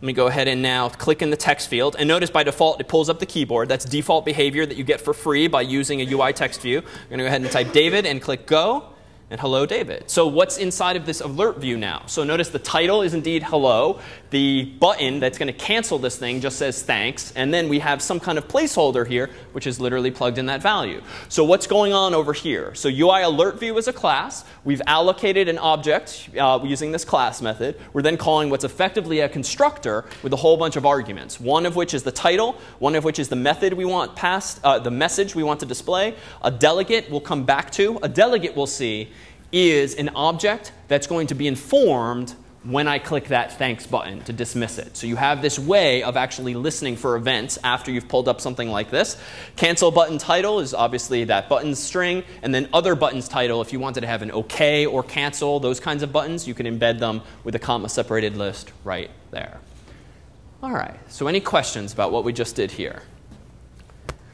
Let me go ahead and now click in the text field. And notice by default, it pulls up the keyboard. That's default behavior that you get for free by using a UI text view. I'm going to go ahead and type David and click go and hello David. So what's inside of this alert view now? So notice the title is indeed hello. The button that's going to cancel this thing just says thanks. And then we have some kind of placeholder here, which is literally plugged in that value. So what's going on over here? So UI alert view is a class. We've allocated an object uh, using this class method. We're then calling what's effectively a constructor with a whole bunch of arguments. One of which is the title, one of which is the method we want passed, uh, the message we want to display. A delegate we'll come back to. A delegate we'll see is an object that's going to be informed when I click that thanks button to dismiss it. So you have this way of actually listening for events after you've pulled up something like this. Cancel button title is obviously that button string, and then other buttons title, if you wanted to have an OK or cancel, those kinds of buttons, you can embed them with a comma separated list right there. All right, so any questions about what we just did here?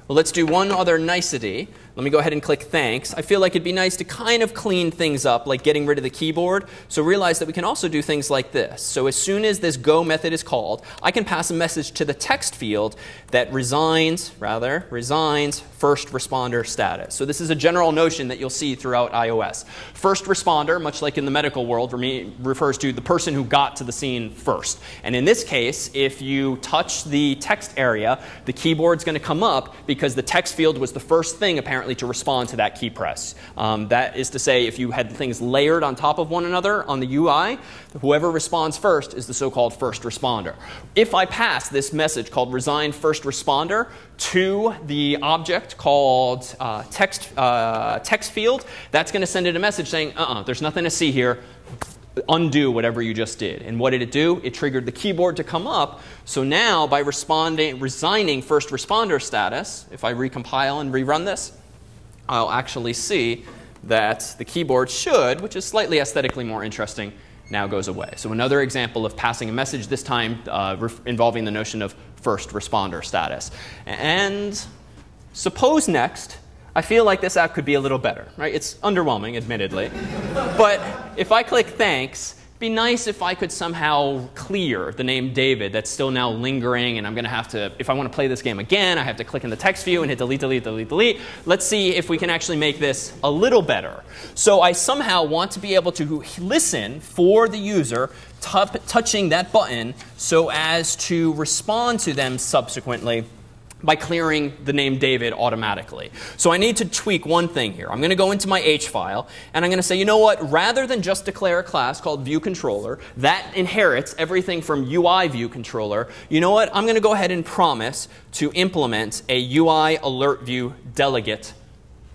Well, let's do one other nicety. Let me go ahead and click thanks. I feel like it'd be nice to kind of clean things up, like getting rid of the keyboard. So realize that we can also do things like this. So as soon as this go method is called, I can pass a message to the text field that resigns, rather, resigns first responder status. So this is a general notion that you'll see throughout iOS. First responder, much like in the medical world, refers to the person who got to the scene first. And in this case, if you touch the text area, the keyboard's going to come up because the text field was the first thing apparently to respond to that key press. Um, that is to say, if you had things layered on top of one another on the UI, whoever responds first is the so-called first responder. If I pass this message called resign first responder to the object called uh, text, uh, text field, that's going to send it a message saying, uh-uh, there's nothing to see here undo whatever you just did. And what did it do? It triggered the keyboard to come up. So now, by responding, resigning first responder status, if I recompile and rerun this, I'll actually see that the keyboard should, which is slightly aesthetically more interesting, now goes away. So another example of passing a message, this time uh, involving the notion of first responder status. And suppose next, I feel like this app could be a little better, right? It's underwhelming, admittedly. but if I click thanks, be nice if I could somehow clear the name David that's still now lingering and I'm going to have to, if I want to play this game again, I have to click in the text view and hit delete, delete, delete, delete. Let's see if we can actually make this a little better. So I somehow want to be able to listen for the user touching that button so as to respond to them subsequently by clearing the name David automatically. So I need to tweak one thing here. I'm going to go into my H file, and I'm going to say, you know what, rather than just declare a class called viewController that inherits everything from UI viewController, you know what, I'm going to go ahead and promise to implement a UI alert view delegate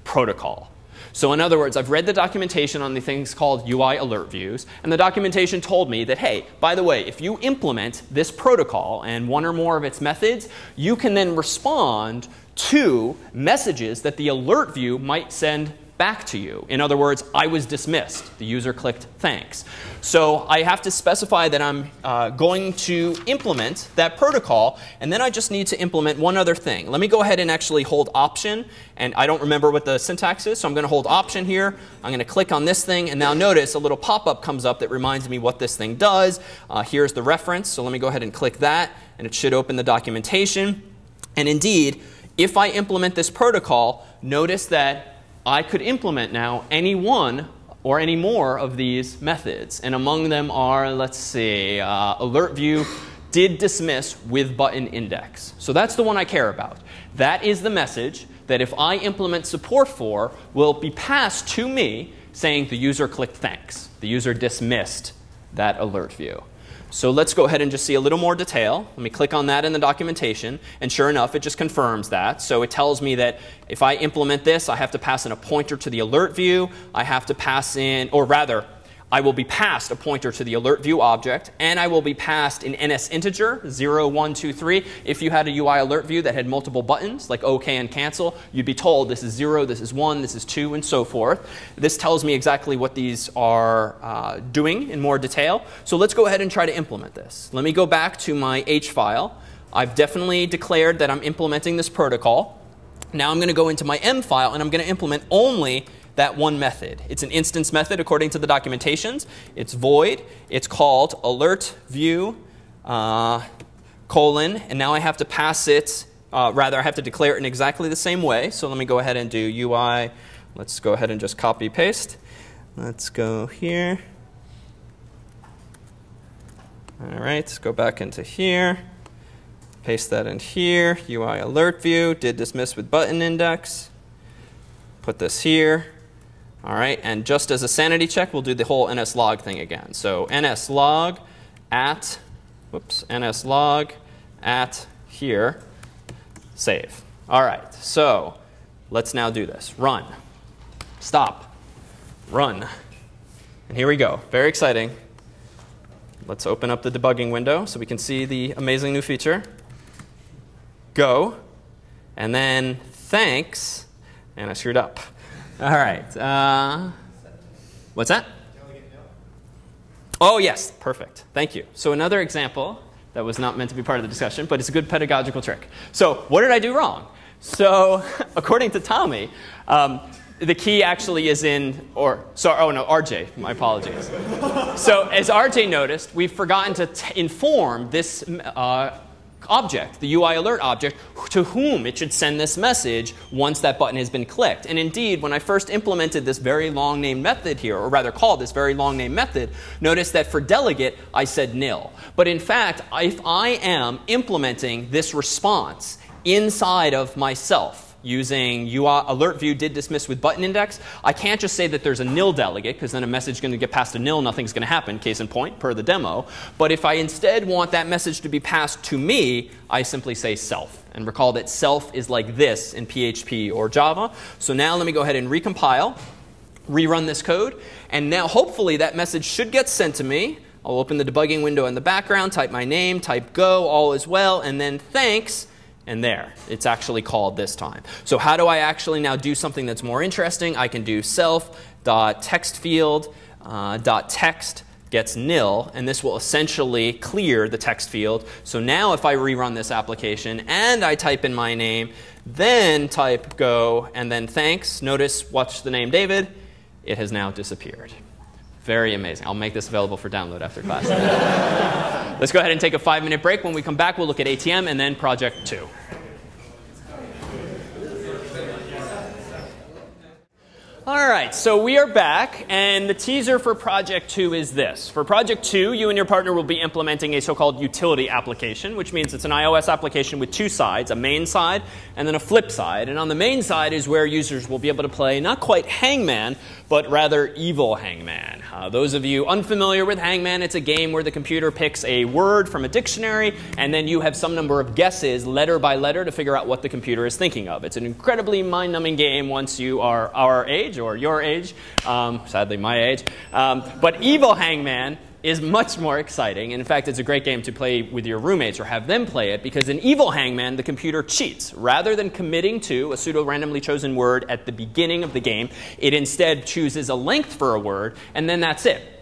protocol. So in other words, I've read the documentation on the things called UI alert views, and the documentation told me that, hey, by the way, if you implement this protocol and one or more of its methods, you can then respond to messages that the alert view might send back to you. In other words, I was dismissed. The user clicked thanks. So I have to specify that I'm uh, going to implement that protocol, and then I just need to implement one other thing. Let me go ahead and actually hold option, and I don't remember what the syntax is, so I'm going to hold option here. I'm going to click on this thing, and now notice a little pop-up comes up that reminds me what this thing does. Uh, here's the reference, so let me go ahead and click that, and it should open the documentation. And indeed, if I implement this protocol, notice that I could implement now any one or any more of these methods. And among them are, let's see, uh, alert view did dismiss with button index. So that's the one I care about. That is the message that if I implement support for will be passed to me saying the user clicked thanks. The user dismissed that alert view. So let's go ahead and just see a little more detail. Let me click on that in the documentation. And sure enough, it just confirms that. So it tells me that if I implement this, I have to pass in a pointer to the alert view. I have to pass in, or rather, I will be passed a pointer to the alert view object, and I will be passed an NS integer, 0, 1, 2, 3. If you had a UI alert view that had multiple buttons, like OK and cancel, you'd be told this is 0, this is 1, this is 2, and so forth. This tells me exactly what these are uh, doing in more detail. So let's go ahead and try to implement this. Let me go back to my H file. I've definitely declared that I'm implementing this protocol. Now I'm going to go into my M file, and I'm going to implement only that one method. It's an instance method according to the documentations. It's void. It's called alert view uh, colon, and now I have to pass it, uh, rather I have to declare it in exactly the same way. So let me go ahead and do UI. Let's go ahead and just copy paste. Let's go here. All right, let's go back into here. Paste that in here. UI alert view, did dismiss with button index. Put this here. All right, and just as a sanity check, we'll do the whole nslog thing again. So nslog at, whoops, nslog at here, save. All right, so let's now do this. Run, stop, run. And here we go, very exciting. Let's open up the debugging window so we can see the amazing new feature. Go, and then thanks, and I screwed up. All right. Uh, what's that? Oh, yes. Perfect. Thank you. So another example that was not meant to be part of the discussion, but it's a good pedagogical trick. So what did I do wrong? So according to Tommy, um, the key actually is in, or sorry, oh no, RJ, my apologies. so as RJ noticed, we've forgotten to inform this uh, object, the UI alert object, to whom it should send this message once that button has been clicked. And indeed, when I first implemented this very long name method here, or rather called this very long name method, notice that for delegate, I said nil. But in fact, if I am implementing this response inside of myself, using UI alert view did dismiss with button index, I can't just say that there's a nil delegate because then a message is going to get passed to nil, nothing's going to happen, case in point, per the demo. But if I instead want that message to be passed to me, I simply say self. And recall that self is like this in PHP or Java. So now let me go ahead and recompile, rerun this code, and now hopefully that message should get sent to me. I'll open the debugging window in the background, type my name, type go, all is well, and then thanks and there. It's actually called this time. So how do I actually now do something that's more interesting? I can do self dot text field uh, dot text gets nil, and this will essentially clear the text field. So now if I rerun this application and I type in my name, then type go, and then thanks, notice, watch the name David, it has now disappeared. Very amazing. I'll make this available for download after class. Let's go ahead and take a five minute break. When we come back, we'll look at ATM and then project two. All right, so we are back, and the teaser for Project 2 is this. For Project 2, you and your partner will be implementing a so-called utility application, which means it's an iOS application with two sides, a main side and then a flip side. And on the main side is where users will be able to play not quite Hangman, but rather Evil Hangman. Uh, those of you unfamiliar with Hangman, it's a game where the computer picks a word from a dictionary, and then you have some number of guesses, letter by letter, to figure out what the computer is thinking of. It's an incredibly mind-numbing game once you are our age, age or your age, um, sadly my age. Um, but Evil Hangman is much more exciting. And in fact, it's a great game to play with your roommates or have them play it because in Evil Hangman, the computer cheats. Rather than committing to a pseudo randomly chosen word at the beginning of the game, it instead chooses a length for a word, and then that's it.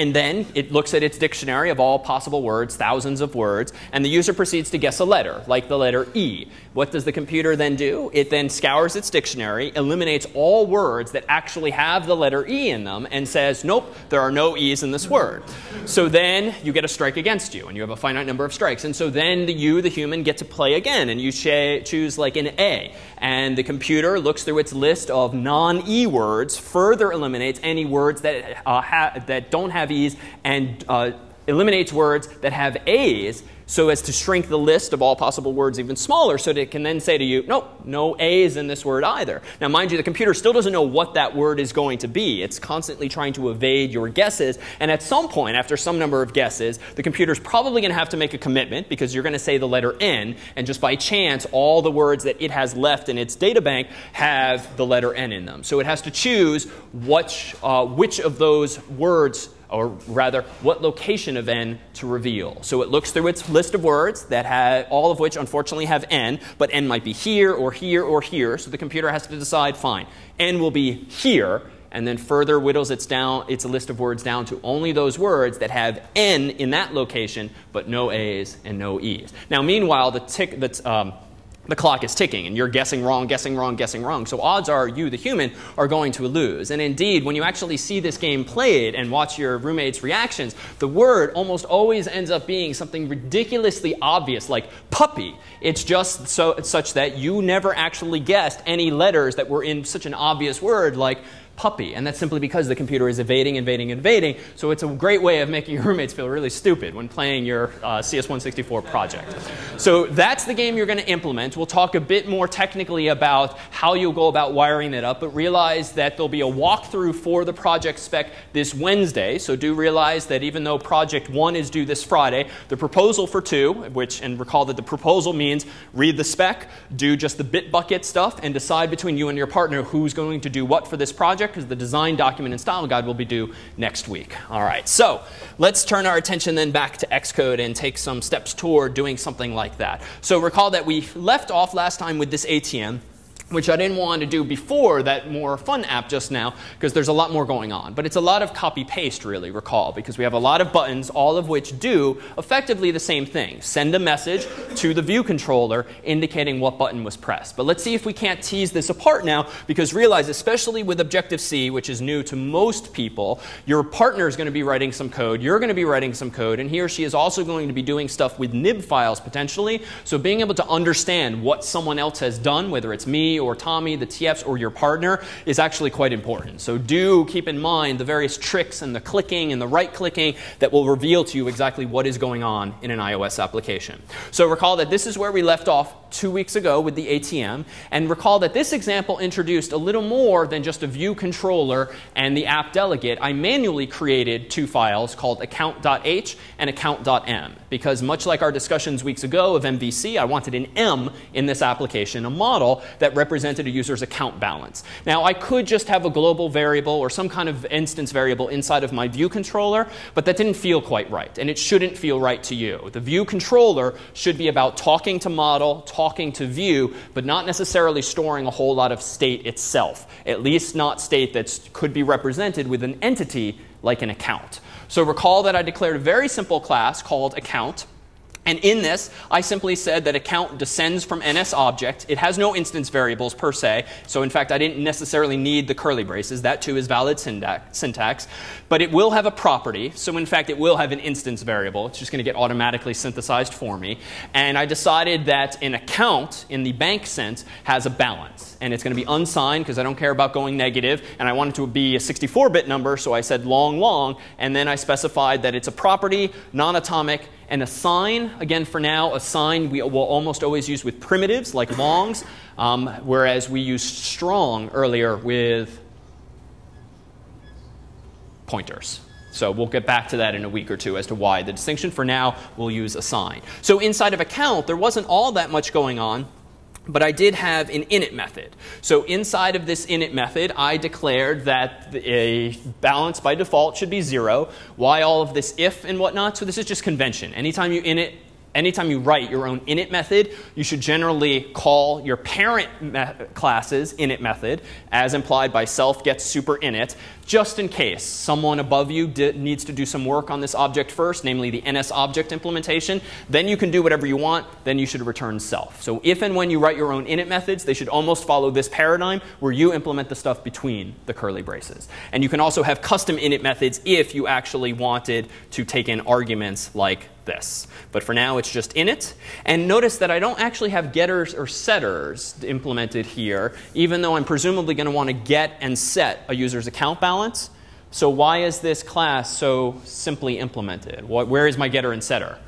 And then it looks at its dictionary of all possible words, thousands of words, and the user proceeds to guess a letter, like the letter E. What does the computer then do? It then scours its dictionary, eliminates all words that actually have the letter E in them, and says, nope, there are no E's in this word. So then you get a strike against you, and you have a finite number of strikes. And so then the, you, the human, get to play again, and you choose like an A. And the computer looks through its list of non E words, further eliminates any words that, uh, ha- that don't have E's, and uh, eliminates words that have A's so as to shrink the list of all possible words even smaller so that it can then say to you, nope, no A's in this word either. Now, mind you, the computer still doesn't know what that word is going to be. It's constantly trying to evade your guesses. And at some point, after some number of guesses, the computer's probably going to have to make a commitment because you're going to say the letter N. And just by chance, all the words that it has left in its data bank have the letter N in them. So it has to choose which, uh, which of those words or rather, what location of n to reveal. So it looks through its list of words that have all of which unfortunately have n, but n might be here or here or here. So the computer has to decide, fine, n will be here, and then further whittles its down its list of words down to only those words that have n in that location, but no a's and no e's. Now, meanwhile, the tick that's um, the clock is ticking and you're guessing wrong, guessing wrong, guessing wrong. So odds are you, the human, are going to lose. And indeed, when you actually see this game played and watch your roommates' reactions, the word almost always ends up being something ridiculously obvious, like puppy. It's just so, such that you never actually guessed any letters that were in such an obvious word like puppy. And that's simply because the computer is evading, evading, evading. So it's a great way of making your roommates feel really stupid when playing your uh, CS164 project. So that's the game you're going to implement. We'll talk a bit more technically about how you'll go about wiring it up, but realize that there'll be a walkthrough for the project spec this Wednesday. So do realize that even though project one is due this Friday, the proposal for two, which, and recall that the proposal means read the spec, do just the Bitbucket stuff, and decide between you and your partner who's going to do what for this project because the design document and style guide will be due next week. All right, so let's turn our attention then back to Xcode and take some steps toward doing something like that. So recall that we left off last time with this ATM which I didn't want to do before that more fun app just now because there's a lot more going on. But it's a lot of copy paste, really, recall, because we have a lot of buttons, all of which do effectively the same thing send a message to the view controller indicating what button was pressed. But let's see if we can't tease this apart now because realize, especially with Objective C, which is new to most people, your partner is going to be writing some code, you're going to be writing some code, and he or she is also going to be doing stuff with nib files potentially. So being able to understand what someone else has done, whether it's me, or Tommy, the TFs, or your partner is actually quite important. So do keep in mind the various tricks and the clicking and the right clicking that will reveal to you exactly what is going on in an iOS application. So recall that this is where we left off two weeks ago with the ATM. And recall that this example introduced a little more than just a view controller and the app delegate. I manually created two files called account.h and account.m because much like our discussions weeks ago of MVC, I wanted an M in this application, a model that represented a user's account balance. Now, I could just have a global variable or some kind of instance variable inside of my view controller, but that didn't feel quite right, and it shouldn't feel right to you. The view controller should be about talking to model, talking to view, but not necessarily storing a whole lot of state itself, at least not state that could be represented with an entity like an account. So recall that I declared a very simple class called account. And in this, I simply said that account descends from NS object. It has no instance variables per se. So in fact, I didn't necessarily need the curly braces. That too is valid syntax. But it will have a property. So in fact, it will have an instance variable. It's just going to get automatically synthesized for me. And I decided that an account, in the bank sense, has a balance. And it's going to be unsigned because I don't care about going negative. And I want it to be a 64-bit number. So I said long, long. And then I specified that it's a property, non-atomic, and a sign, again, for now, a sign we will almost always use with primitives like longs, um, whereas we used strong earlier with pointers. So we'll get back to that in a week or two as to why. The distinction for now, we'll use a sign. So inside of account, there wasn't all that much going on but I did have an init method. So inside of this init method, I declared that a balance by default should be zero. Why all of this if and whatnot? So this is just convention. Anytime you init anytime you write your own init method, you should generally call your parent class's init method, as implied by self gets super init, just in case someone above you needs to do some work on this object first, namely the NS object implementation. Then you can do whatever you want. Then you should return self. So if and when you write your own init methods, they should almost follow this paradigm where you implement the stuff between the curly braces. And you can also have custom init methods if you actually wanted to take in arguments like this. But for now, it's just init. And notice that I don't actually have getters or setters implemented here, even though I'm presumably going to want to get and set a user's account balance. So why is this class so simply implemented? Where is my getter and setter?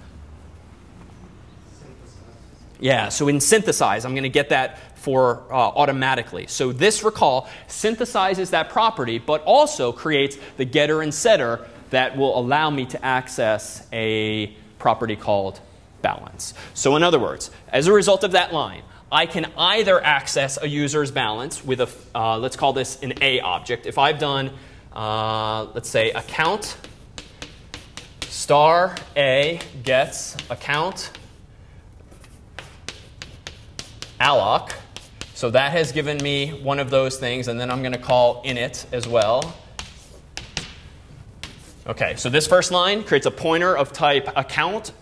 Yeah, so in synthesize, I'm going to get that for uh, automatically. So this recall synthesizes that property, but also creates the getter and setter that will allow me to access a property called balance. So in other words, as a result of that line, I can either access a user's balance with a, uh, let's call this an A object. If I've done, uh, let's say, account star A gets account alloc. So that has given me one of those things, and then I'm going to call init as well. Okay, so this first line creates a pointer of type account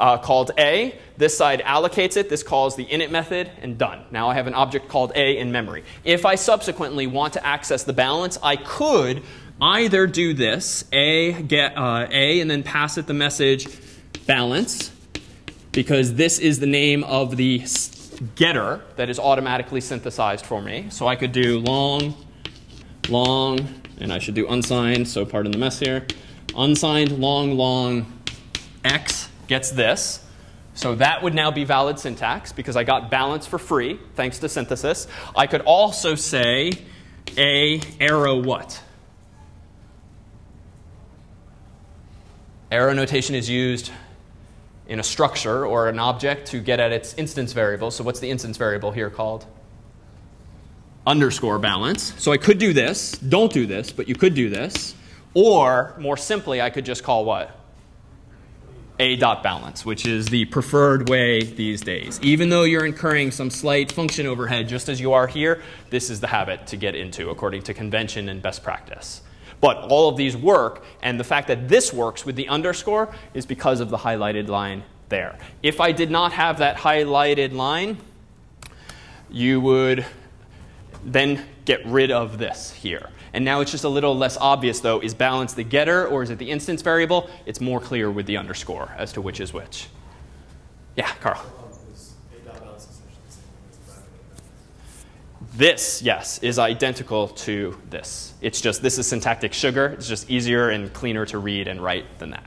uh, called A. This side allocates it. This calls the init method, and done. Now I have an object called A in memory. If I subsequently want to access the balance, I could either do this, A, get uh, A, and then pass it the message balance, because this is the name of the getter that is automatically synthesized for me. So I could do long, long, and I should do unsigned, so pardon the mess here. Unsigned long, long x gets this. So that would now be valid syntax because I got balance for free thanks to synthesis. I could also say a arrow what? Arrow notation is used in a structure or an object to get at its instance variable. So what's the instance variable here called? Underscore balance. So I could do this. Don't do this, but you could do this. Or more simply, I could just call what? A dot balance, which is the preferred way these days. Even though you're incurring some slight function overhead, just as you are here, this is the habit to get into according to convention and best practice. But all of these work, and the fact that this works with the underscore is because of the highlighted line there. If I did not have that highlighted line, you would then get rid of this here. And now it's just a little less obvious, though. Is balance the getter or is it the instance variable? It's more clear with the underscore as to which is which. Yeah, Carl. This, yes, is identical to this. It's just, this is syntactic sugar. It's just easier and cleaner to read and write than that.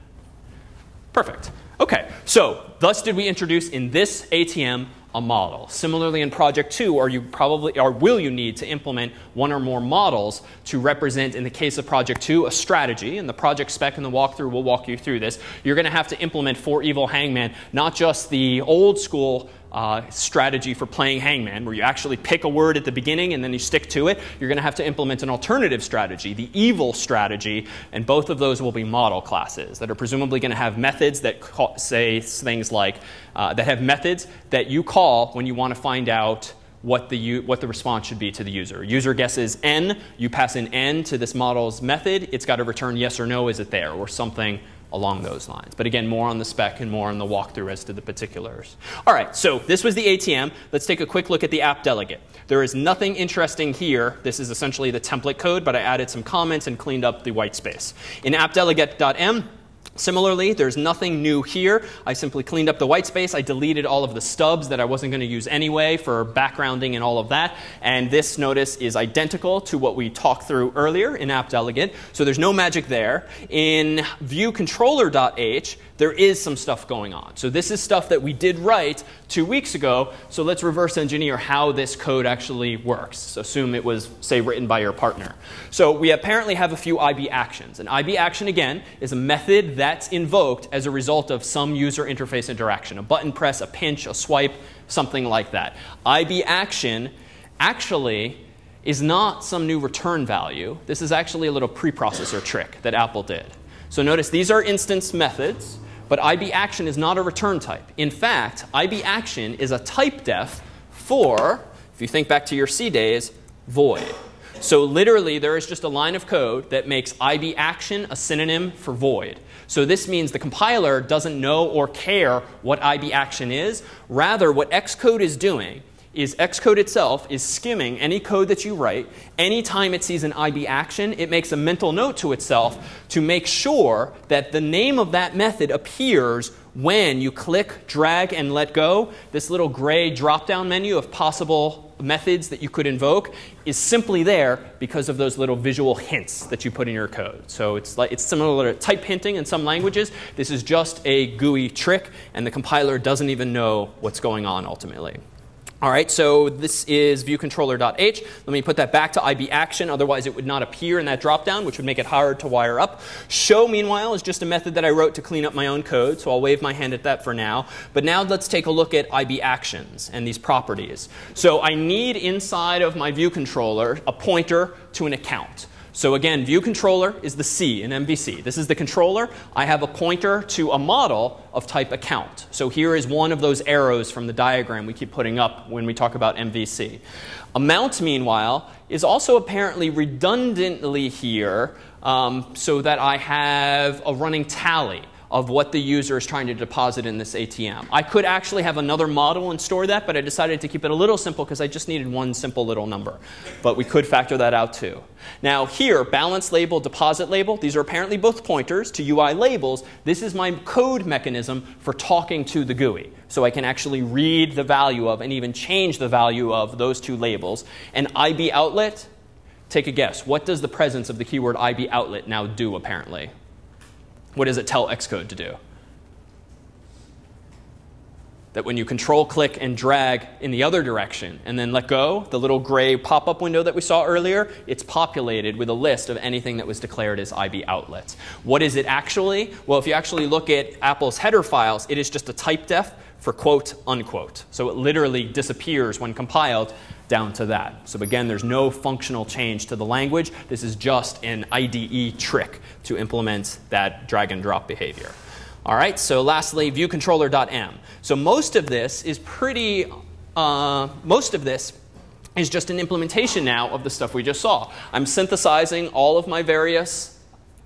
Perfect. Okay, so thus did we introduce in this ATM a model. Similarly, in project two, are you probably or will you need to implement one or more models to represent, in the case of project two, a strategy? And the project spec and the walkthrough will walk you through this. You're going to have to implement for Evil Hangman not just the old school uh, strategy for playing hangman, where you actually pick a word at the beginning and then you stick to it. You're going to have to implement an alternative strategy, the evil strategy, and both of those will be model classes that are presumably going to have methods that say things like, uh, that have methods that you call when you want to find out what the, what the response should be to the user. User guesses n, you pass an n to this model's method, it's got to return yes or no, is it there, or something along those lines. But again, more on the spec and more on the walkthrough as to the particulars. All right, so this was the ATM. Let's take a quick look at the app delegate. There is nothing interesting here. This is essentially the template code, but I added some comments and cleaned up the white space. In appdelegate.m, Similarly, there's nothing new here. I simply cleaned up the white space. I deleted all of the stubs that I wasn't going to use anyway for backgrounding and all of that. And this notice is identical to what we talked through earlier in AppDelegate. So there's no magic there. In viewcontroller.h, there is some stuff going on. So this is stuff that we did write two weeks ago. So let's reverse engineer how this code actually works. So assume it was, say, written by your partner. So we apparently have a few IB actions. An IB action, again, is a method that's invoked as a result of some user interface interaction. A button press, a pinch, a swipe, something like that. IB action actually is not some new return value. This is actually a little preprocessor trick that Apple did. So notice these are instance methods, but IB action is not a return type. In fact, IB action is a type def for, if you think back to your C days, void. So literally, there is just a line of code that makes IB action a synonym for void. So this means the compiler doesn't know or care what IB action is. Rather, what Xcode is doing is Xcode itself is skimming any code that you write. Anytime it sees an IB action, it makes a mental note to itself to make sure that the name of that method appears when you click, drag, and let go. This little gray drop down menu of possible methods that you could invoke is simply there because of those little visual hints that you put in your code. So it's, like, it's similar to type hinting in some languages. This is just a GUI trick, and the compiler doesn't even know what's going on ultimately. All right, so this is viewcontroller.h. Let me put that back to IB action, otherwise it would not appear in that dropdown, which would make it hard to wire up. Show, meanwhile, is just a method that I wrote to clean up my own code, so I'll wave my hand at that for now. But now let's take a look at IB actions and these properties. So I need inside of my view controller a pointer to an account. So again, view controller is the C in MVC. This is the controller. I have a pointer to a model of type account. So here is one of those arrows from the diagram we keep putting up when we talk about MVC. Amount, meanwhile, is also apparently redundantly here um, so that I have a running tally of what the user is trying to deposit in this ATM. I could actually have another model and store that, but I decided to keep it a little simple because I just needed one simple little number. But we could factor that out too. Now here, balance label, deposit label, these are apparently both pointers to UI labels. This is my code mechanism for talking to the GUI. So I can actually read the value of and even change the value of those two labels. And IB outlet, take a guess. What does the presence of the keyword IB outlet now do apparently? What does it tell Xcode to do? That when you control click and drag in the other direction and then let go, the little gray pop up window that we saw earlier, it's populated with a list of anything that was declared as IB outlets. What is it actually? Well, if you actually look at Apple's header files, it is just a type def for quote unquote. So it literally disappears when compiled down to that. So again, there's no functional change to the language. This is just an IDE trick to implement that drag and drop behavior. All right, so lastly, viewcontroller.m. So most of this is pretty, uh, most of this is just an implementation now of the stuff we just saw. I'm synthesizing all of my various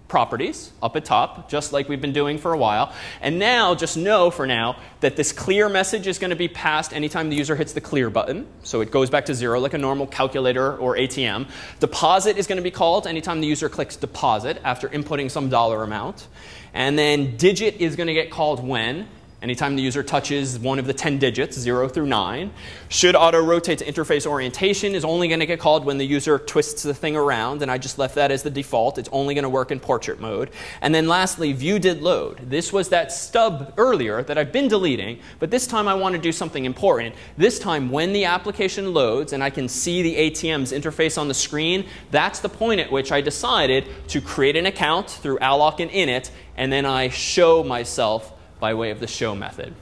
properties up at top, just like we've been doing for a while. And now just know for now that this clear message is going to be passed anytime the user hits the clear button. So it goes back to zero like a normal calculator or ATM. Deposit is going to be called anytime the user clicks deposit after inputting some dollar amount. And then digit is going to get called when Anytime the user touches one of the 10 digits, 0 through 9. Should auto rotate to interface orientation is only going to get called when the user twists the thing around, and I just left that as the default. It's only going to work in portrait mode. And then lastly, view did load. This was that stub earlier that I've been deleting, but this time I want to do something important. This time, when the application loads and I can see the ATM's interface on the screen, that's the point at which I decided to create an account through alloc and init, and then I show myself by way of the show method.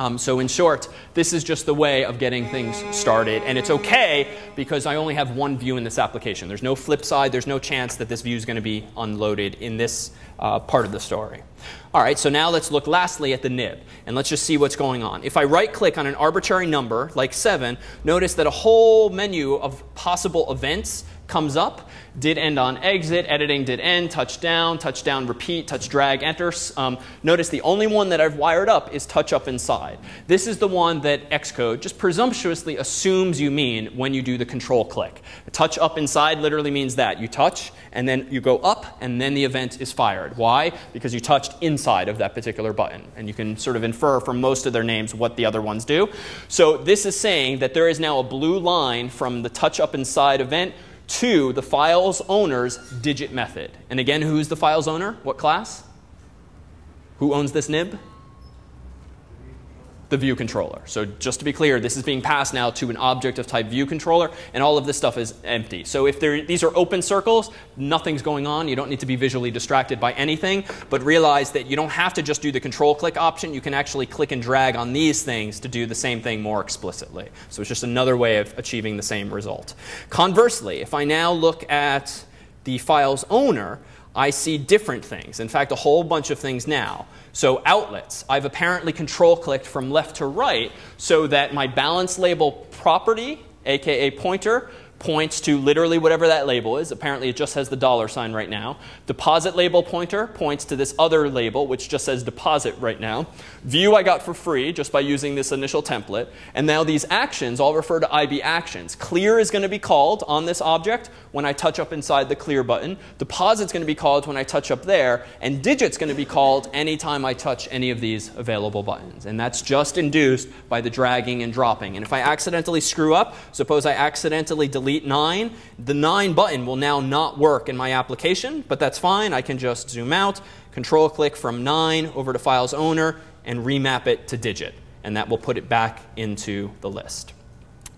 Um, so in short, this is just the way of getting things started. And it's okay because I only have one view in this application. There's no flip side. There's no chance that this view is going to be unloaded in this uh, part of the story. All right, so now let's look lastly at the nib. And let's just see what's going on. If I right click on an arbitrary number, like 7, notice that a whole menu of possible events comes up. Did end on exit, editing did end, touch down, touch down, repeat, touch drag, enter. Um, notice the only one that I've wired up is touch up inside. This is the one that Xcode just presumptuously assumes you mean when you do the control click. Touch up inside literally means that. You touch and then you go up and then the event is fired. Why? Because you touched inside of that particular button. And you can sort of infer from most of their names what the other ones do. So this is saying that there is now a blue line from the touch up inside event to the file's owner's digit method. And again, who's the file's owner? What class? Who owns this nib? The view controller. So just to be clear, this is being passed now to an object of type view controller, and all of this stuff is empty. So if there, these are open circles, nothing's going on. You don't need to be visually distracted by anything, but realize that you don't have to just do the control click option. You can actually click and drag on these things to do the same thing more explicitly. So it's just another way of achieving the same result. Conversely, if I now look at the file's owner, I see different things. In fact, a whole bunch of things now. So outlets, I've apparently control clicked from left to right so that my balance label property, aka pointer, points to literally whatever that label is. Apparently, it just has the dollar sign right now. Deposit label pointer points to this other label, which just says deposit right now. View I got for free just by using this initial template. And now these actions all refer to IB actions. Clear is going to be called on this object when I touch up inside the clear button. Deposit is going to be called when I touch up there. And digit's going to be called anytime I touch any of these available buttons. And that's just induced by the dragging and dropping. And if I accidentally screw up, suppose I accidentally delete delete 9, the 9 button will now not work in my application, but that's fine. I can just zoom out, control click from 9 over to file's owner, and remap it to digit. And that will put it back into the list.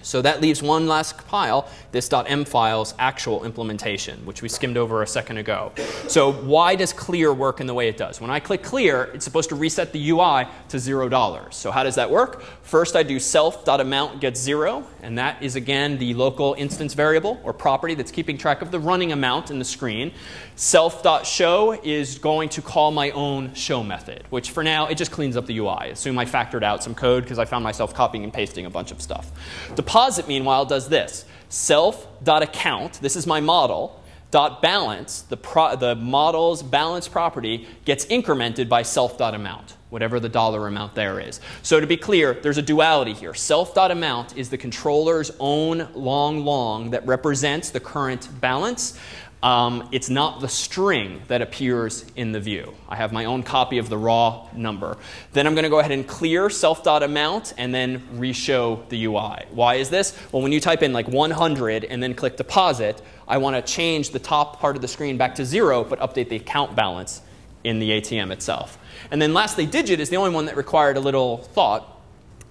So that leaves one last pile, this .m file's actual implementation, which we skimmed over a second ago. So why does clear work in the way it does? When I click clear, it's supposed to reset the UI to $0. So how does that work? First, I do self.amount gets 0, and that is, again, the local instance variable or property that's keeping track of the running amount in the screen. Self.show is going to call my own show method, which for now, it just cleans up the UI. Assume I factored out some code because I found myself copying and pasting a bunch of stuff. Deposit, meanwhile, does this. Self.account, this is my model, dot balance, the, the model's balance property gets incremented by self.amount, whatever the dollar amount there is. So to be clear, there's a duality here. Self.amount is the controller's own long long that represents the current balance. Um, it's not the string that appears in the view. I have my own copy of the raw number. Then I'm going to go ahead and clear self.amount and then reshow the UI. Why is this? Well, when you type in like 100 and then click deposit, I want to change the top part of the screen back to zero, but update the account balance in the ATM itself. And then lastly, digit is the only one that required a little thought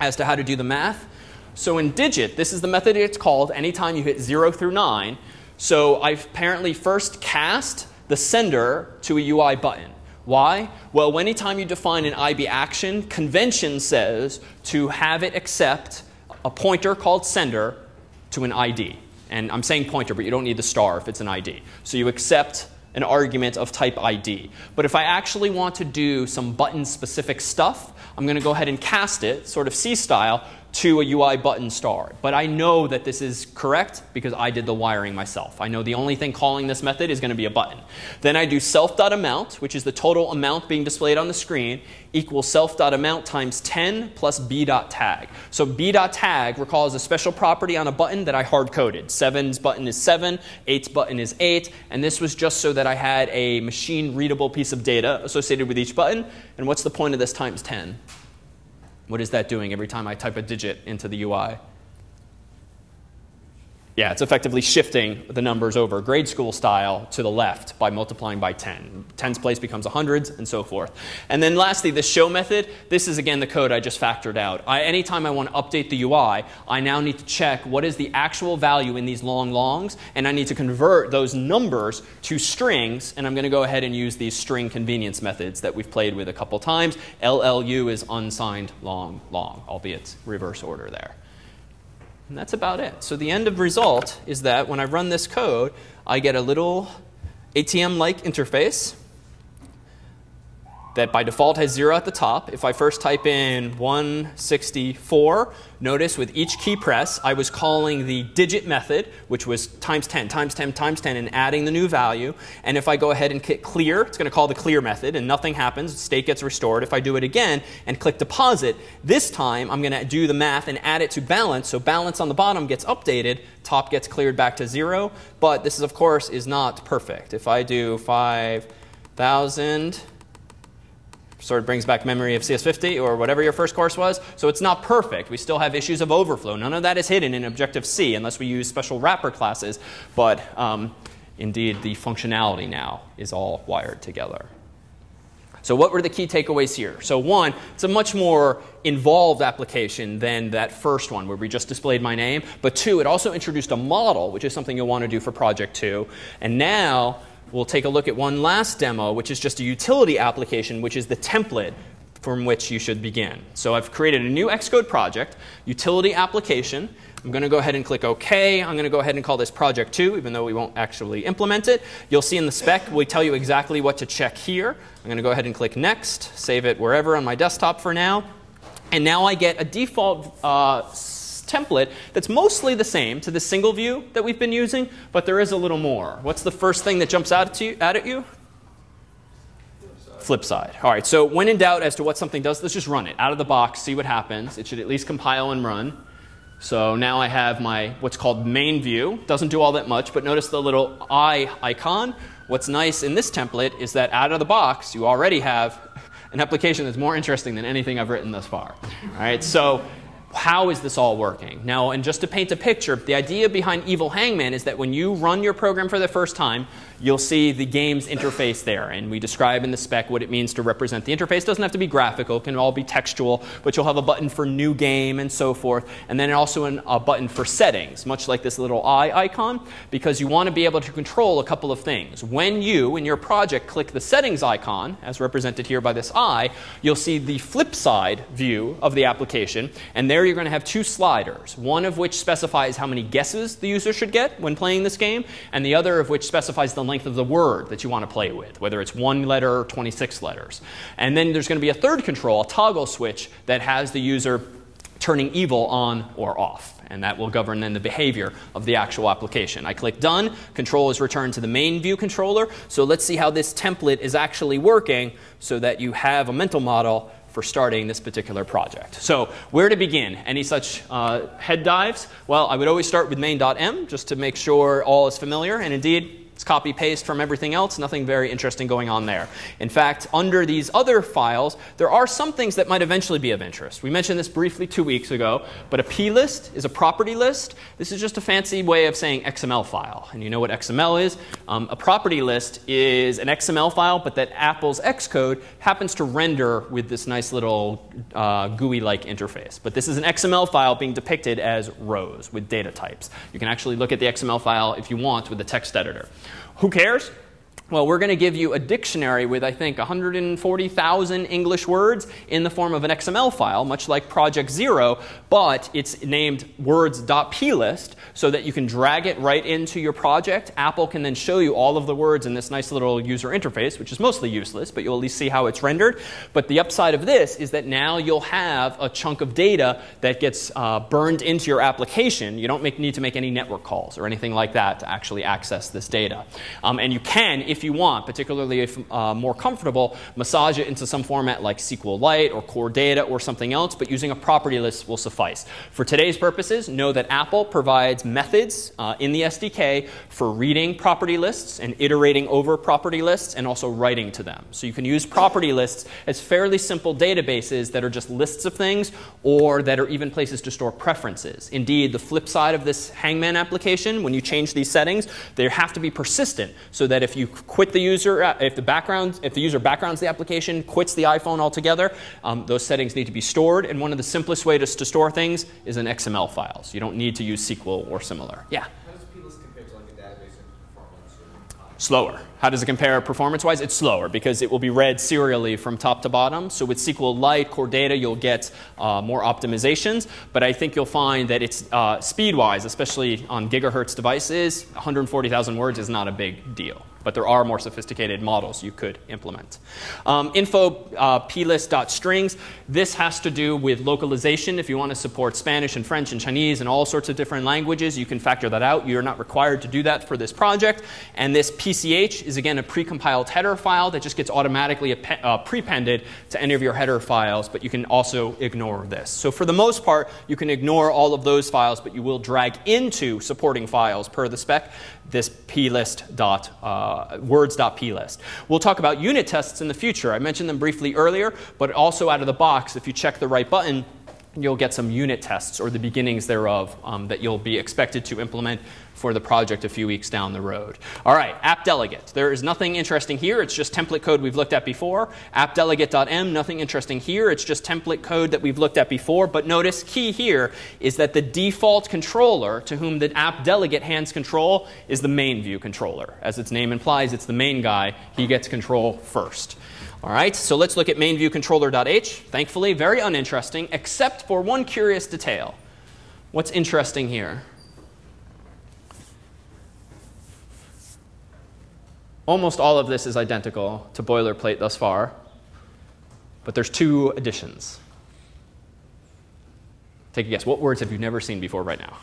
as to how to do the math. So in digit, this is the method it's called anytime you hit 0 through 9. So I've apparently first cast the sender to a UI button. Why? Well, anytime you define an IB action, convention says to have it accept a pointer called sender to an ID. And I'm saying pointer, but you don't need the star if it's an ID. So you accept an argument of type ID. But if I actually want to do some button specific stuff, I'm going to go ahead and cast it, sort of C style, to a UI button star. But I know that this is correct because I did the wiring myself. I know the only thing calling this method is going to be a button. Then I do self.amount, which is the total amount being displayed on the screen, equals self.amount times 10 plus b.tag. So b.tag, recall, is a special property on a button that I hard-coded. 7's button is 7, 8's button is 8, and this was just so that I had a machine-readable piece of data associated with each button. And what's the point of this times 10? What is that doing every time I type a digit into the UI? Yeah, it's effectively shifting the numbers over grade school style to the left by multiplying by 10. Tens place becomes hundreds and so forth. And then lastly, the show method. This is again the code I just factored out. I, anytime I want to update the UI, I now need to check what is the actual value in these long longs, and I need to convert those numbers to strings, and I'm going to go ahead and use these string convenience methods that we've played with a couple times. LLU is unsigned long long, albeit reverse order there. And that's about it. So the end of result is that when I run this code, I get a little ATM-like interface that by default has 0 at the top. If I first type in 164, notice with each key press, I was calling the digit method, which was times 10, times 10, times 10, and adding the new value. And if I go ahead and click clear, it's going to call the clear method, and nothing happens. State gets restored. If I do it again and click deposit, this time I'm going to do the math and add it to balance. So balance on the bottom gets updated, top gets cleared back to 0. But this, is, of course, is not perfect. If I do 5,000 sort of brings back memory of CS50 or whatever your first course was. So it's not perfect. We still have issues of overflow. None of that is hidden in Objective-C unless we use special wrapper classes. But um, indeed, the functionality now is all wired together. So what were the key takeaways here? So one, it's a much more involved application than that first one where we just displayed my name. But two, it also introduced a model, which is something you'll want to do for project two. And now we'll take a look at one last demo, which is just a utility application, which is the template from which you should begin. So I've created a new Xcode project, utility application. I'm going to go ahead and click OK. I'm going to go ahead and call this project 2, even though we won't actually implement it. You'll see in the spec, we tell you exactly what to check here. I'm going to go ahead and click Next, save it wherever on my desktop for now. And now I get a default uh, template that's mostly the same to the single view that we've been using, but there is a little more. What's the first thing that jumps out at you? Out at you? Flip side. All right, so when in doubt as to what something does, let's just run it out of the box, see what happens. It should at least compile and run. So now I have my what's called main view. Doesn't do all that much, but notice the little eye icon. What's nice in this template is that out of the box, you already have an application that's more interesting than anything I've written thus far. All right, so how is this all working? Now, and just to paint a picture, the idea behind Evil Hangman is that when you run your program for the first time, you'll see the game's interface there. And we describe in the spec what it means to represent the interface. It doesn't have to be graphical, it can all be textual, but you'll have a button for new game and so forth. And then also an, a button for settings, much like this little eye icon, because you want to be able to control a couple of things. When you, in your project, click the settings icon, as represented here by this eye, you'll see the flip side view of the application. And there you're going to have two sliders, one of which specifies how many guesses the user should get when playing this game, and the other of which specifies the length of the word that you want to play with, whether it's one letter or 26 letters. And then there's going to be a third control, a toggle switch, that has the user turning evil on or off. And that will govern then the behavior of the actual application. I click done, control is returned to the main view controller. So let's see how this template is actually working so that you have a mental model for starting this particular project. So where to begin? Any such uh, head dives? Well, I would always start with main.m just to make sure all is familiar. And indeed, it's copy paste from everything else, nothing very interesting going on there. In fact, under these other files, there are some things that might eventually be of interest. We mentioned this briefly two weeks ago, but a plist is a property list. This is just a fancy way of saying XML file. And you know what XML is? Um, a property list is an XML file, but that Apple's Xcode happens to render with this nice little uh, GUI-like interface. But this is an XML file being depicted as rows with data types. You can actually look at the XML file if you want with the text editor. Who cares? Well, we're going to give you a dictionary with, I think, 140,000 English words in the form of an XML file, much like Project Zero, but it's named words.plist so that you can drag it right into your project. Apple can then show you all of the words in this nice little user interface, which is mostly useless, but you'll at least see how it's rendered. But the upside of this is that now you'll have a chunk of data that gets uh, burned into your application. You don't make, need to make any network calls or anything like that to actually access this data. Um, and you can, if you want, particularly if uh, more comfortable, massage it into some format like SQLite or Core Data or something else, but using a property list will suffice. For today's purposes, know that Apple provides methods uh, in the SDK for reading property lists and iterating over property lists and also writing to them. So you can use property lists as fairly simple databases that are just lists of things or that are even places to store preferences. Indeed, the flip side of this Hangman application, when you change these settings, they have to be persistent so that if you quit the user, uh, if the background, if the user backgrounds the application, quits the iPhone altogether, um, those settings need to be stored. And one of the simplest ways to store things is in XML files. You don't need to use SQL or similar. Yeah. How does plist compare to like a database in performance or Slower. How does it compare performance wise? It's slower because it will be read serially from top to bottom. So with SQLite, Core Data, you'll get uh, more optimizations. But I think you'll find that it's uh, speed wise, especially on gigahertz devices, 140,000 words is not a big deal but there are more sophisticated models you could implement. Um, info uh, plist.strings. This has to do with localization. If you want to support Spanish and French and Chinese and all sorts of different languages, you can factor that out. You're not required to do that for this project. And this PCH is again a precompiled header file that just gets automatically uh, prepended to any of your header files, but you can also ignore this. So for the most part, you can ignore all of those files, but you will drag into supporting files per the spec this plist dot, uh. We'll talk about unit tests in the future. I mentioned them briefly earlier, but also out of the box, if you check the right button, you'll get some unit tests or the beginnings thereof um, that you'll be expected to implement for the project a few weeks down the road. All right, app delegate. There is nothing interesting here. It's just template code we've looked at before. appdelegate.m, nothing interesting here. It's just template code that we've looked at before. But notice, key here is that the default controller to whom the app delegate hands control is the main view controller. As its name implies, it's the main guy. He gets control first. All right, so let's look at mainviewcontroller.h. Thankfully, very uninteresting, except for one curious detail. What's interesting here? Almost all of this is identical to boilerplate thus far, but there's two additions. Take a guess. What words have you never seen before right now?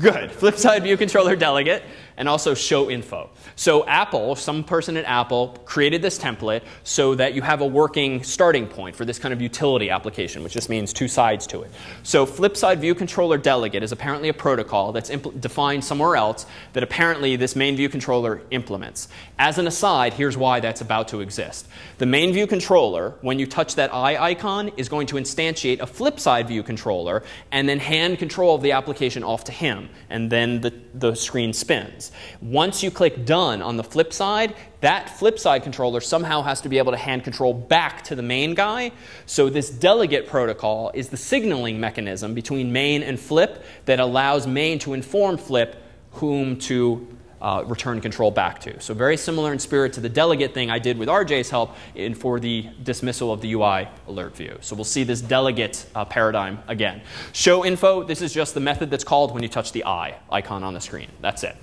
Good. Flip side view controller delegate and also show info. So Apple, some person at Apple created this template so that you have a working starting point for this kind of utility application, which just means two sides to it. So flip side view controller delegate is apparently a protocol that's defined somewhere else that apparently this main view controller implements. As an aside, here's why that's about to exist. The main view controller, when you touch that eye icon, is going to instantiate a flip side view controller and then hand control of the application off to him, and then the, the screen spins. Once you click done on the flip side, that flip side controller somehow has to be able to hand control back to the main guy. So this delegate protocol is the signaling mechanism between main and flip that allows main to inform flip whom to uh, return control back to. So very similar in spirit to the delegate thing I did with RJ's help in, for the dismissal of the UI alert view. So we'll see this delegate uh, paradigm again. Show info, this is just the method that's called when you touch the eye icon on the screen. That's it.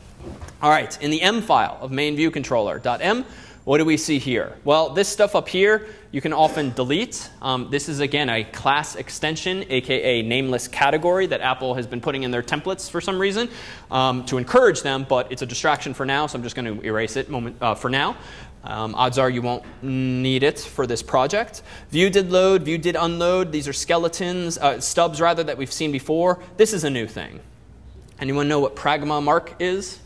All right, in the M file of main view controller.m, what do we see here? Well, this stuff up here you can often delete. Um, this is, again, a class extension, aka nameless category, that Apple has been putting in their templates for some reason um, to encourage them, but it's a distraction for now, so I'm just going to erase it moment, uh, for now. Um, odds are you won't need it for this project. View did load, view did unload. These are skeletons, uh, stubs rather, that we've seen before. This is a new thing. Anyone know what pragma mark is?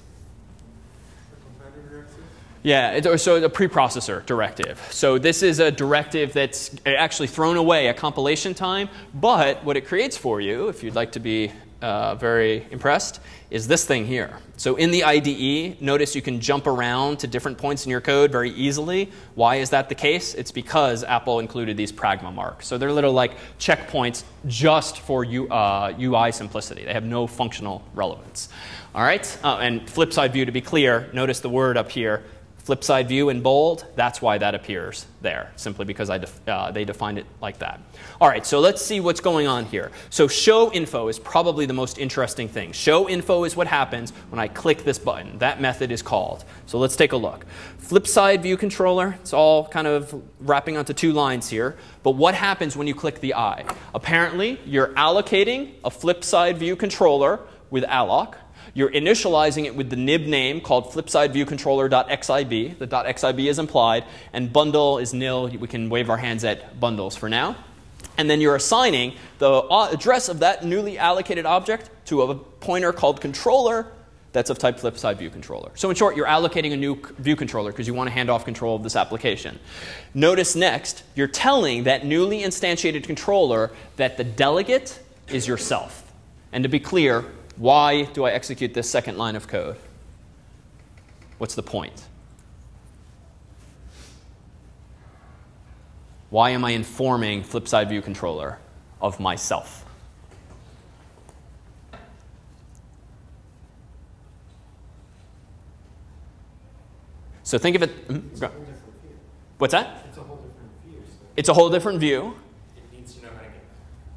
Yeah, it, so a preprocessor directive. So this is a directive that's actually thrown away at compilation time, but what it creates for you, if you'd like to be uh, very impressed, is this thing here. So in the IDE, notice you can jump around to different points in your code very easily. Why is that the case? It's because Apple included these pragma marks. So they're little like checkpoints just for U, uh, UI simplicity. They have no functional relevance. All right, uh, and flip side view to be clear, notice the word up here Flip side view in bold, that's why that appears there, simply because def uh, they defined it like that. All right, so let's see what's going on here. So show info is probably the most interesting thing. Show info is what happens when I click this button. That method is called. So let's take a look. Flip side view controller, it's all kind of wrapping onto two lines here. But what happens when you click the eye? Apparently, you're allocating a flip side view controller with alloc you're initializing it with the nib name called flipsideviewcontroller.xib. The .xib is implied, and bundle is nil. We can wave our hands at bundles for now. And then you're assigning the address of that newly allocated object to a pointer called controller that's of type flip side view controller. So in short, you're allocating a new view controller because you want to hand off control of this application. Notice next, you're telling that newly instantiated controller that the delegate is yourself. And to be clear, why do I execute this second line of code? What's the point? Why am I informing flipside view controller of myself? So think of it. Hmm, what's that? It's a whole different view. So. It's a whole different view.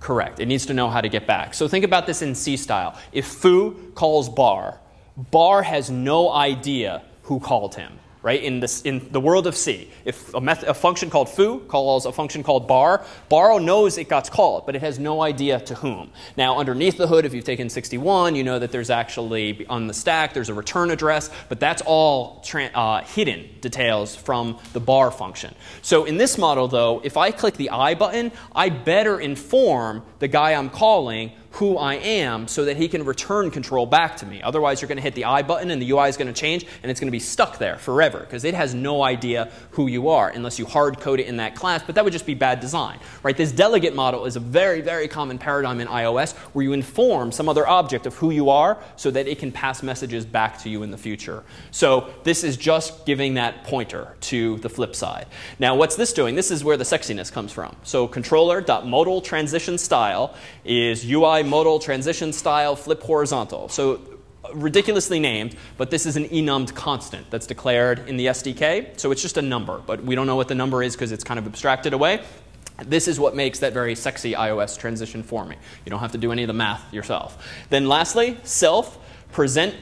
Correct. It needs to know how to get back. So think about this in C style. If foo calls bar, bar has no idea who called him right? In, this, in the world of C, if a, method, a function called foo calls a function called bar, bar knows it got called, but it has no idea to whom. Now, underneath the hood, if you've taken 61, you know that there's actually on the stack, there's a return address, but that's all uh, hidden details from the bar function. So in this model, though, if I click the I button, I better inform the guy I'm calling who I am so that he can return control back to me. Otherwise, you're going to hit the I button and the UI is going to change and it's going to be stuck there forever because it has no idea who you are unless you hard code it in that class, but that would just be bad design. Right? This delegate model is a very, very common paradigm in iOS where you inform some other object of who you are so that it can pass messages back to you in the future. So this is just giving that pointer to the flip side. Now, what's this doing? This is where the sexiness comes from. So controller.modal transition style is UI modal transition style flip horizontal. So ridiculously named, but this is an enumd constant that's declared in the SDK. So it's just a number, but we don't know what the number is because it's kind of abstracted away. This is what makes that very sexy iOS transition for me. You don't have to do any of the math yourself. Then lastly, self present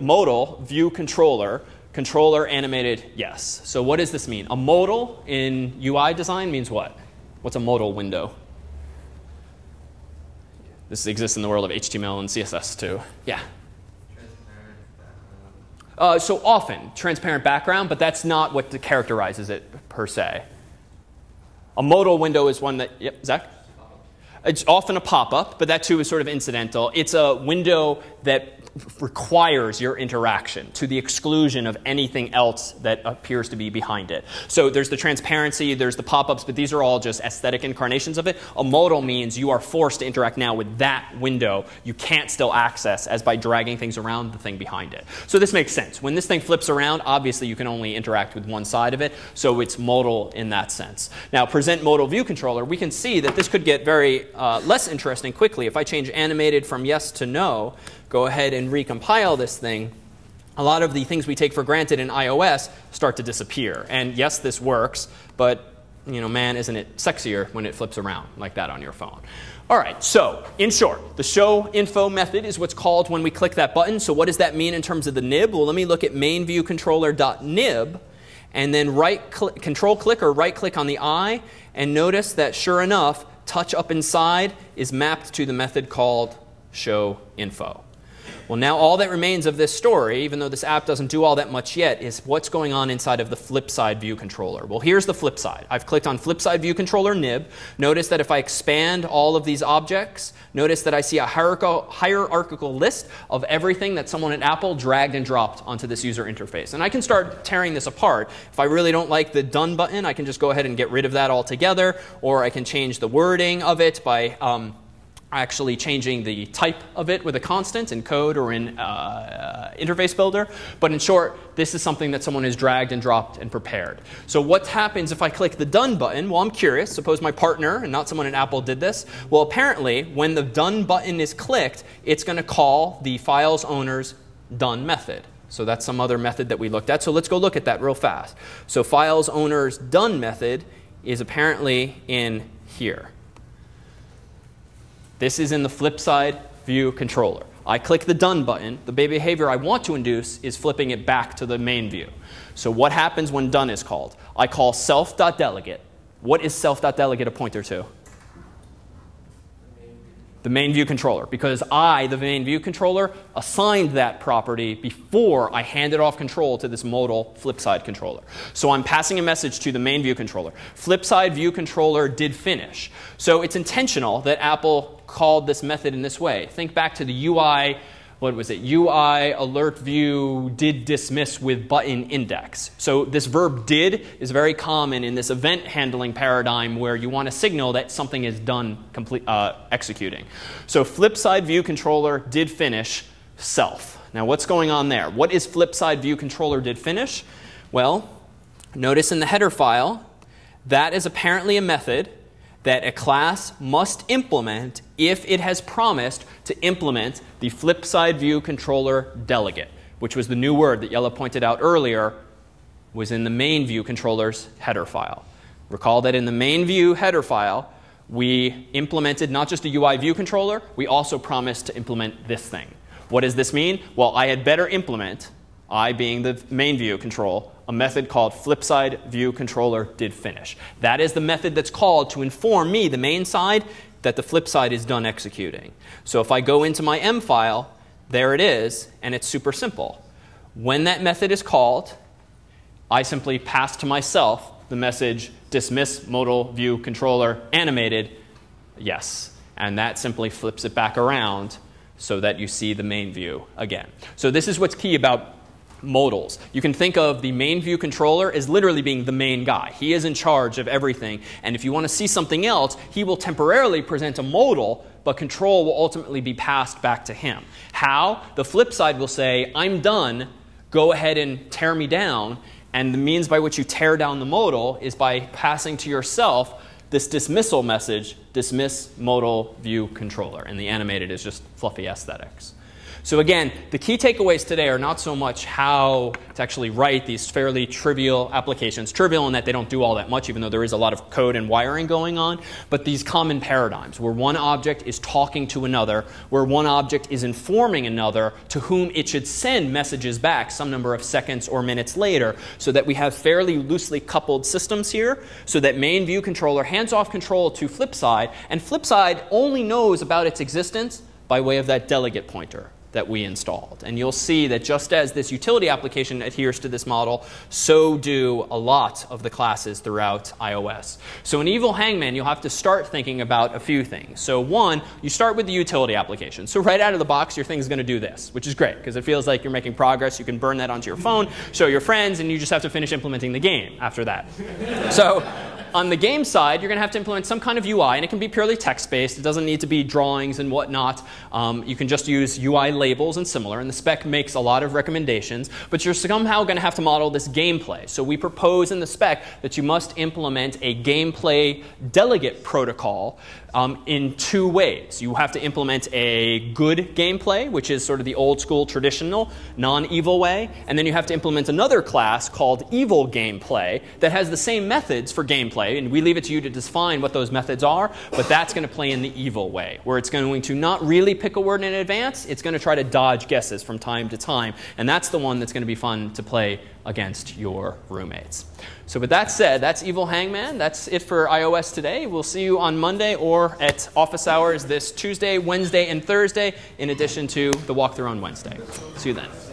modal view controller controller animated yes. So what does this mean? A modal in UI design means what? What's a modal window? This exists in the world of HTML and CSS too. Yeah. Uh, so often, transparent background, but that's not what characterizes it per se. A modal window is one that, yep, Zach? It's often a pop up, but that too is sort of incidental. It's a window that requires your interaction to the exclusion of anything else that appears to be behind it. So there's the transparency, there's the pop ups, but these are all just aesthetic incarnations of it. A modal means you are forced to interact now with that window you can't still access as by dragging things around the thing behind it. So this makes sense. When this thing flips around, obviously you can only interact with one side of it, so it's modal in that sense. Now, present modal view controller, we can see that this could get very uh, less interesting quickly. If I change animated from yes to no, go ahead and recompile this thing, a lot of the things we take for granted in iOS start to disappear. And yes, this works, but you know, man, isn't it sexier when it flips around like that on your phone? All right, so in short, the show info method is what's called when we click that button. So what does that mean in terms of the nib? Well, let me look at mainviewcontroller.nib and then right control click or right click on the eye and notice that sure enough, touch up inside is mapped to the method called show info. Well, now all that remains of this story, even though this app doesn't do all that much yet, is what's going on inside of the flip side view controller. Well, here's the flip side. I've clicked on flip side view controller nib. Notice that if I expand all of these objects, notice that I see a hierarchical list of everything that someone at Apple dragged and dropped onto this user interface. And I can start tearing this apart. If I really don't like the done button, I can just go ahead and get rid of that altogether, or I can change the wording of it by um, actually changing the type of it with a constant in code or in uh, interface builder. But in short, this is something that someone has dragged and dropped and prepared. So what happens if I click the done button? Well, I'm curious. Suppose my partner and not someone at Apple did this. Well, apparently, when the done button is clicked, it's going to call the file's owner's done method. So that's some other method that we looked at. So let's go look at that real fast. So files owner's done method is apparently in here. This is in the flip side view controller. I click the done button. The behavior I want to induce is flipping it back to the main view. So what happens when done is called? I call self.delegate. What is self.delegate a pointer to? The main view controller because I, the main view controller, assigned that property before I handed off control to this modal flip side controller. So I'm passing a message to the main view controller. Flip side view controller did finish. So it's intentional that Apple called this method in this way. Think back to the UI what was it? UI alert view did dismiss with button index. So this verb did is very common in this event handling paradigm where you want to signal that something is done complete, uh, executing. So flip side view controller did finish self. Now what's going on there? What is flip side view controller did finish? Well, notice in the header file, that is apparently a method that a class must implement if it has promised to implement the flip side view controller delegate, which was the new word that Yella pointed out earlier was in the main view controller's header file. Recall that in the main view header file, we implemented not just a UI view controller, we also promised to implement this thing. What does this mean? Well, I had better implement, I being the main view control, a method called flipside view controller did finish. That is the method that's called to inform me, the main side, that the flip side is done executing. So if I go into my M file, there it is, and it's super simple. When that method is called, I simply pass to myself the message dismiss modal view controller animated yes. and that simply flips it back around so that you see the main view again. So this is what's key about modals. You can think of the main view controller as literally being the main guy. He is in charge of everything, and if you want to see something else, he will temporarily present a modal, but control will ultimately be passed back to him. How? The flip side will say, I'm done, go ahead and tear me down, and the means by which you tear down the modal is by passing to yourself this dismissal message, dismiss modal view controller. And the animated is just fluffy aesthetics. So again, the key takeaways today are not so much how to actually write these fairly trivial applications, trivial in that they don't do all that much, even though there is a lot of code and wiring going on, but these common paradigms where one object is talking to another, where one object is informing another to whom it should send messages back some number of seconds or minutes later, so that we have fairly loosely coupled systems here, so that main view controller hands off control to flipside, and flipside only knows about its existence by way of that delegate pointer that we installed. And you'll see that just as this utility application adheres to this model, so do a lot of the classes throughout iOS. So in Evil Hangman, you'll have to start thinking about a few things. So one, you start with the utility application. So right out of the box, your thing is going to do this, which is great because it feels like you're making progress. You can burn that onto your phone, show your friends, and you just have to finish implementing the game after that. so on the game side, you're going to have to implement some kind of UI, and it can be purely text-based. It doesn't need to be drawings and whatnot. Um, you can just use UI labels and similar, and the spec makes a lot of recommendations, but you're somehow going to have to model this gameplay. So we propose in the spec that you must implement a gameplay delegate protocol um, in two ways. You have to implement a good gameplay, which is sort of the old school, traditional, non evil way, and then you have to implement another class called evil gameplay that has the same methods for gameplay, and we leave it to you to define what those methods are, but that's going to play in the evil way, where it's going to not really pick a word in advance, it's going to try to dodge guesses from time to time, and that's the one that's going to be fun to play against your roommates. So, with that said, that's Evil Hangman. That's it for iOS today. We'll see you on Monday or at office hours this Tuesday, Wednesday, and Thursday, in addition to the walkthrough on Wednesday. See you then.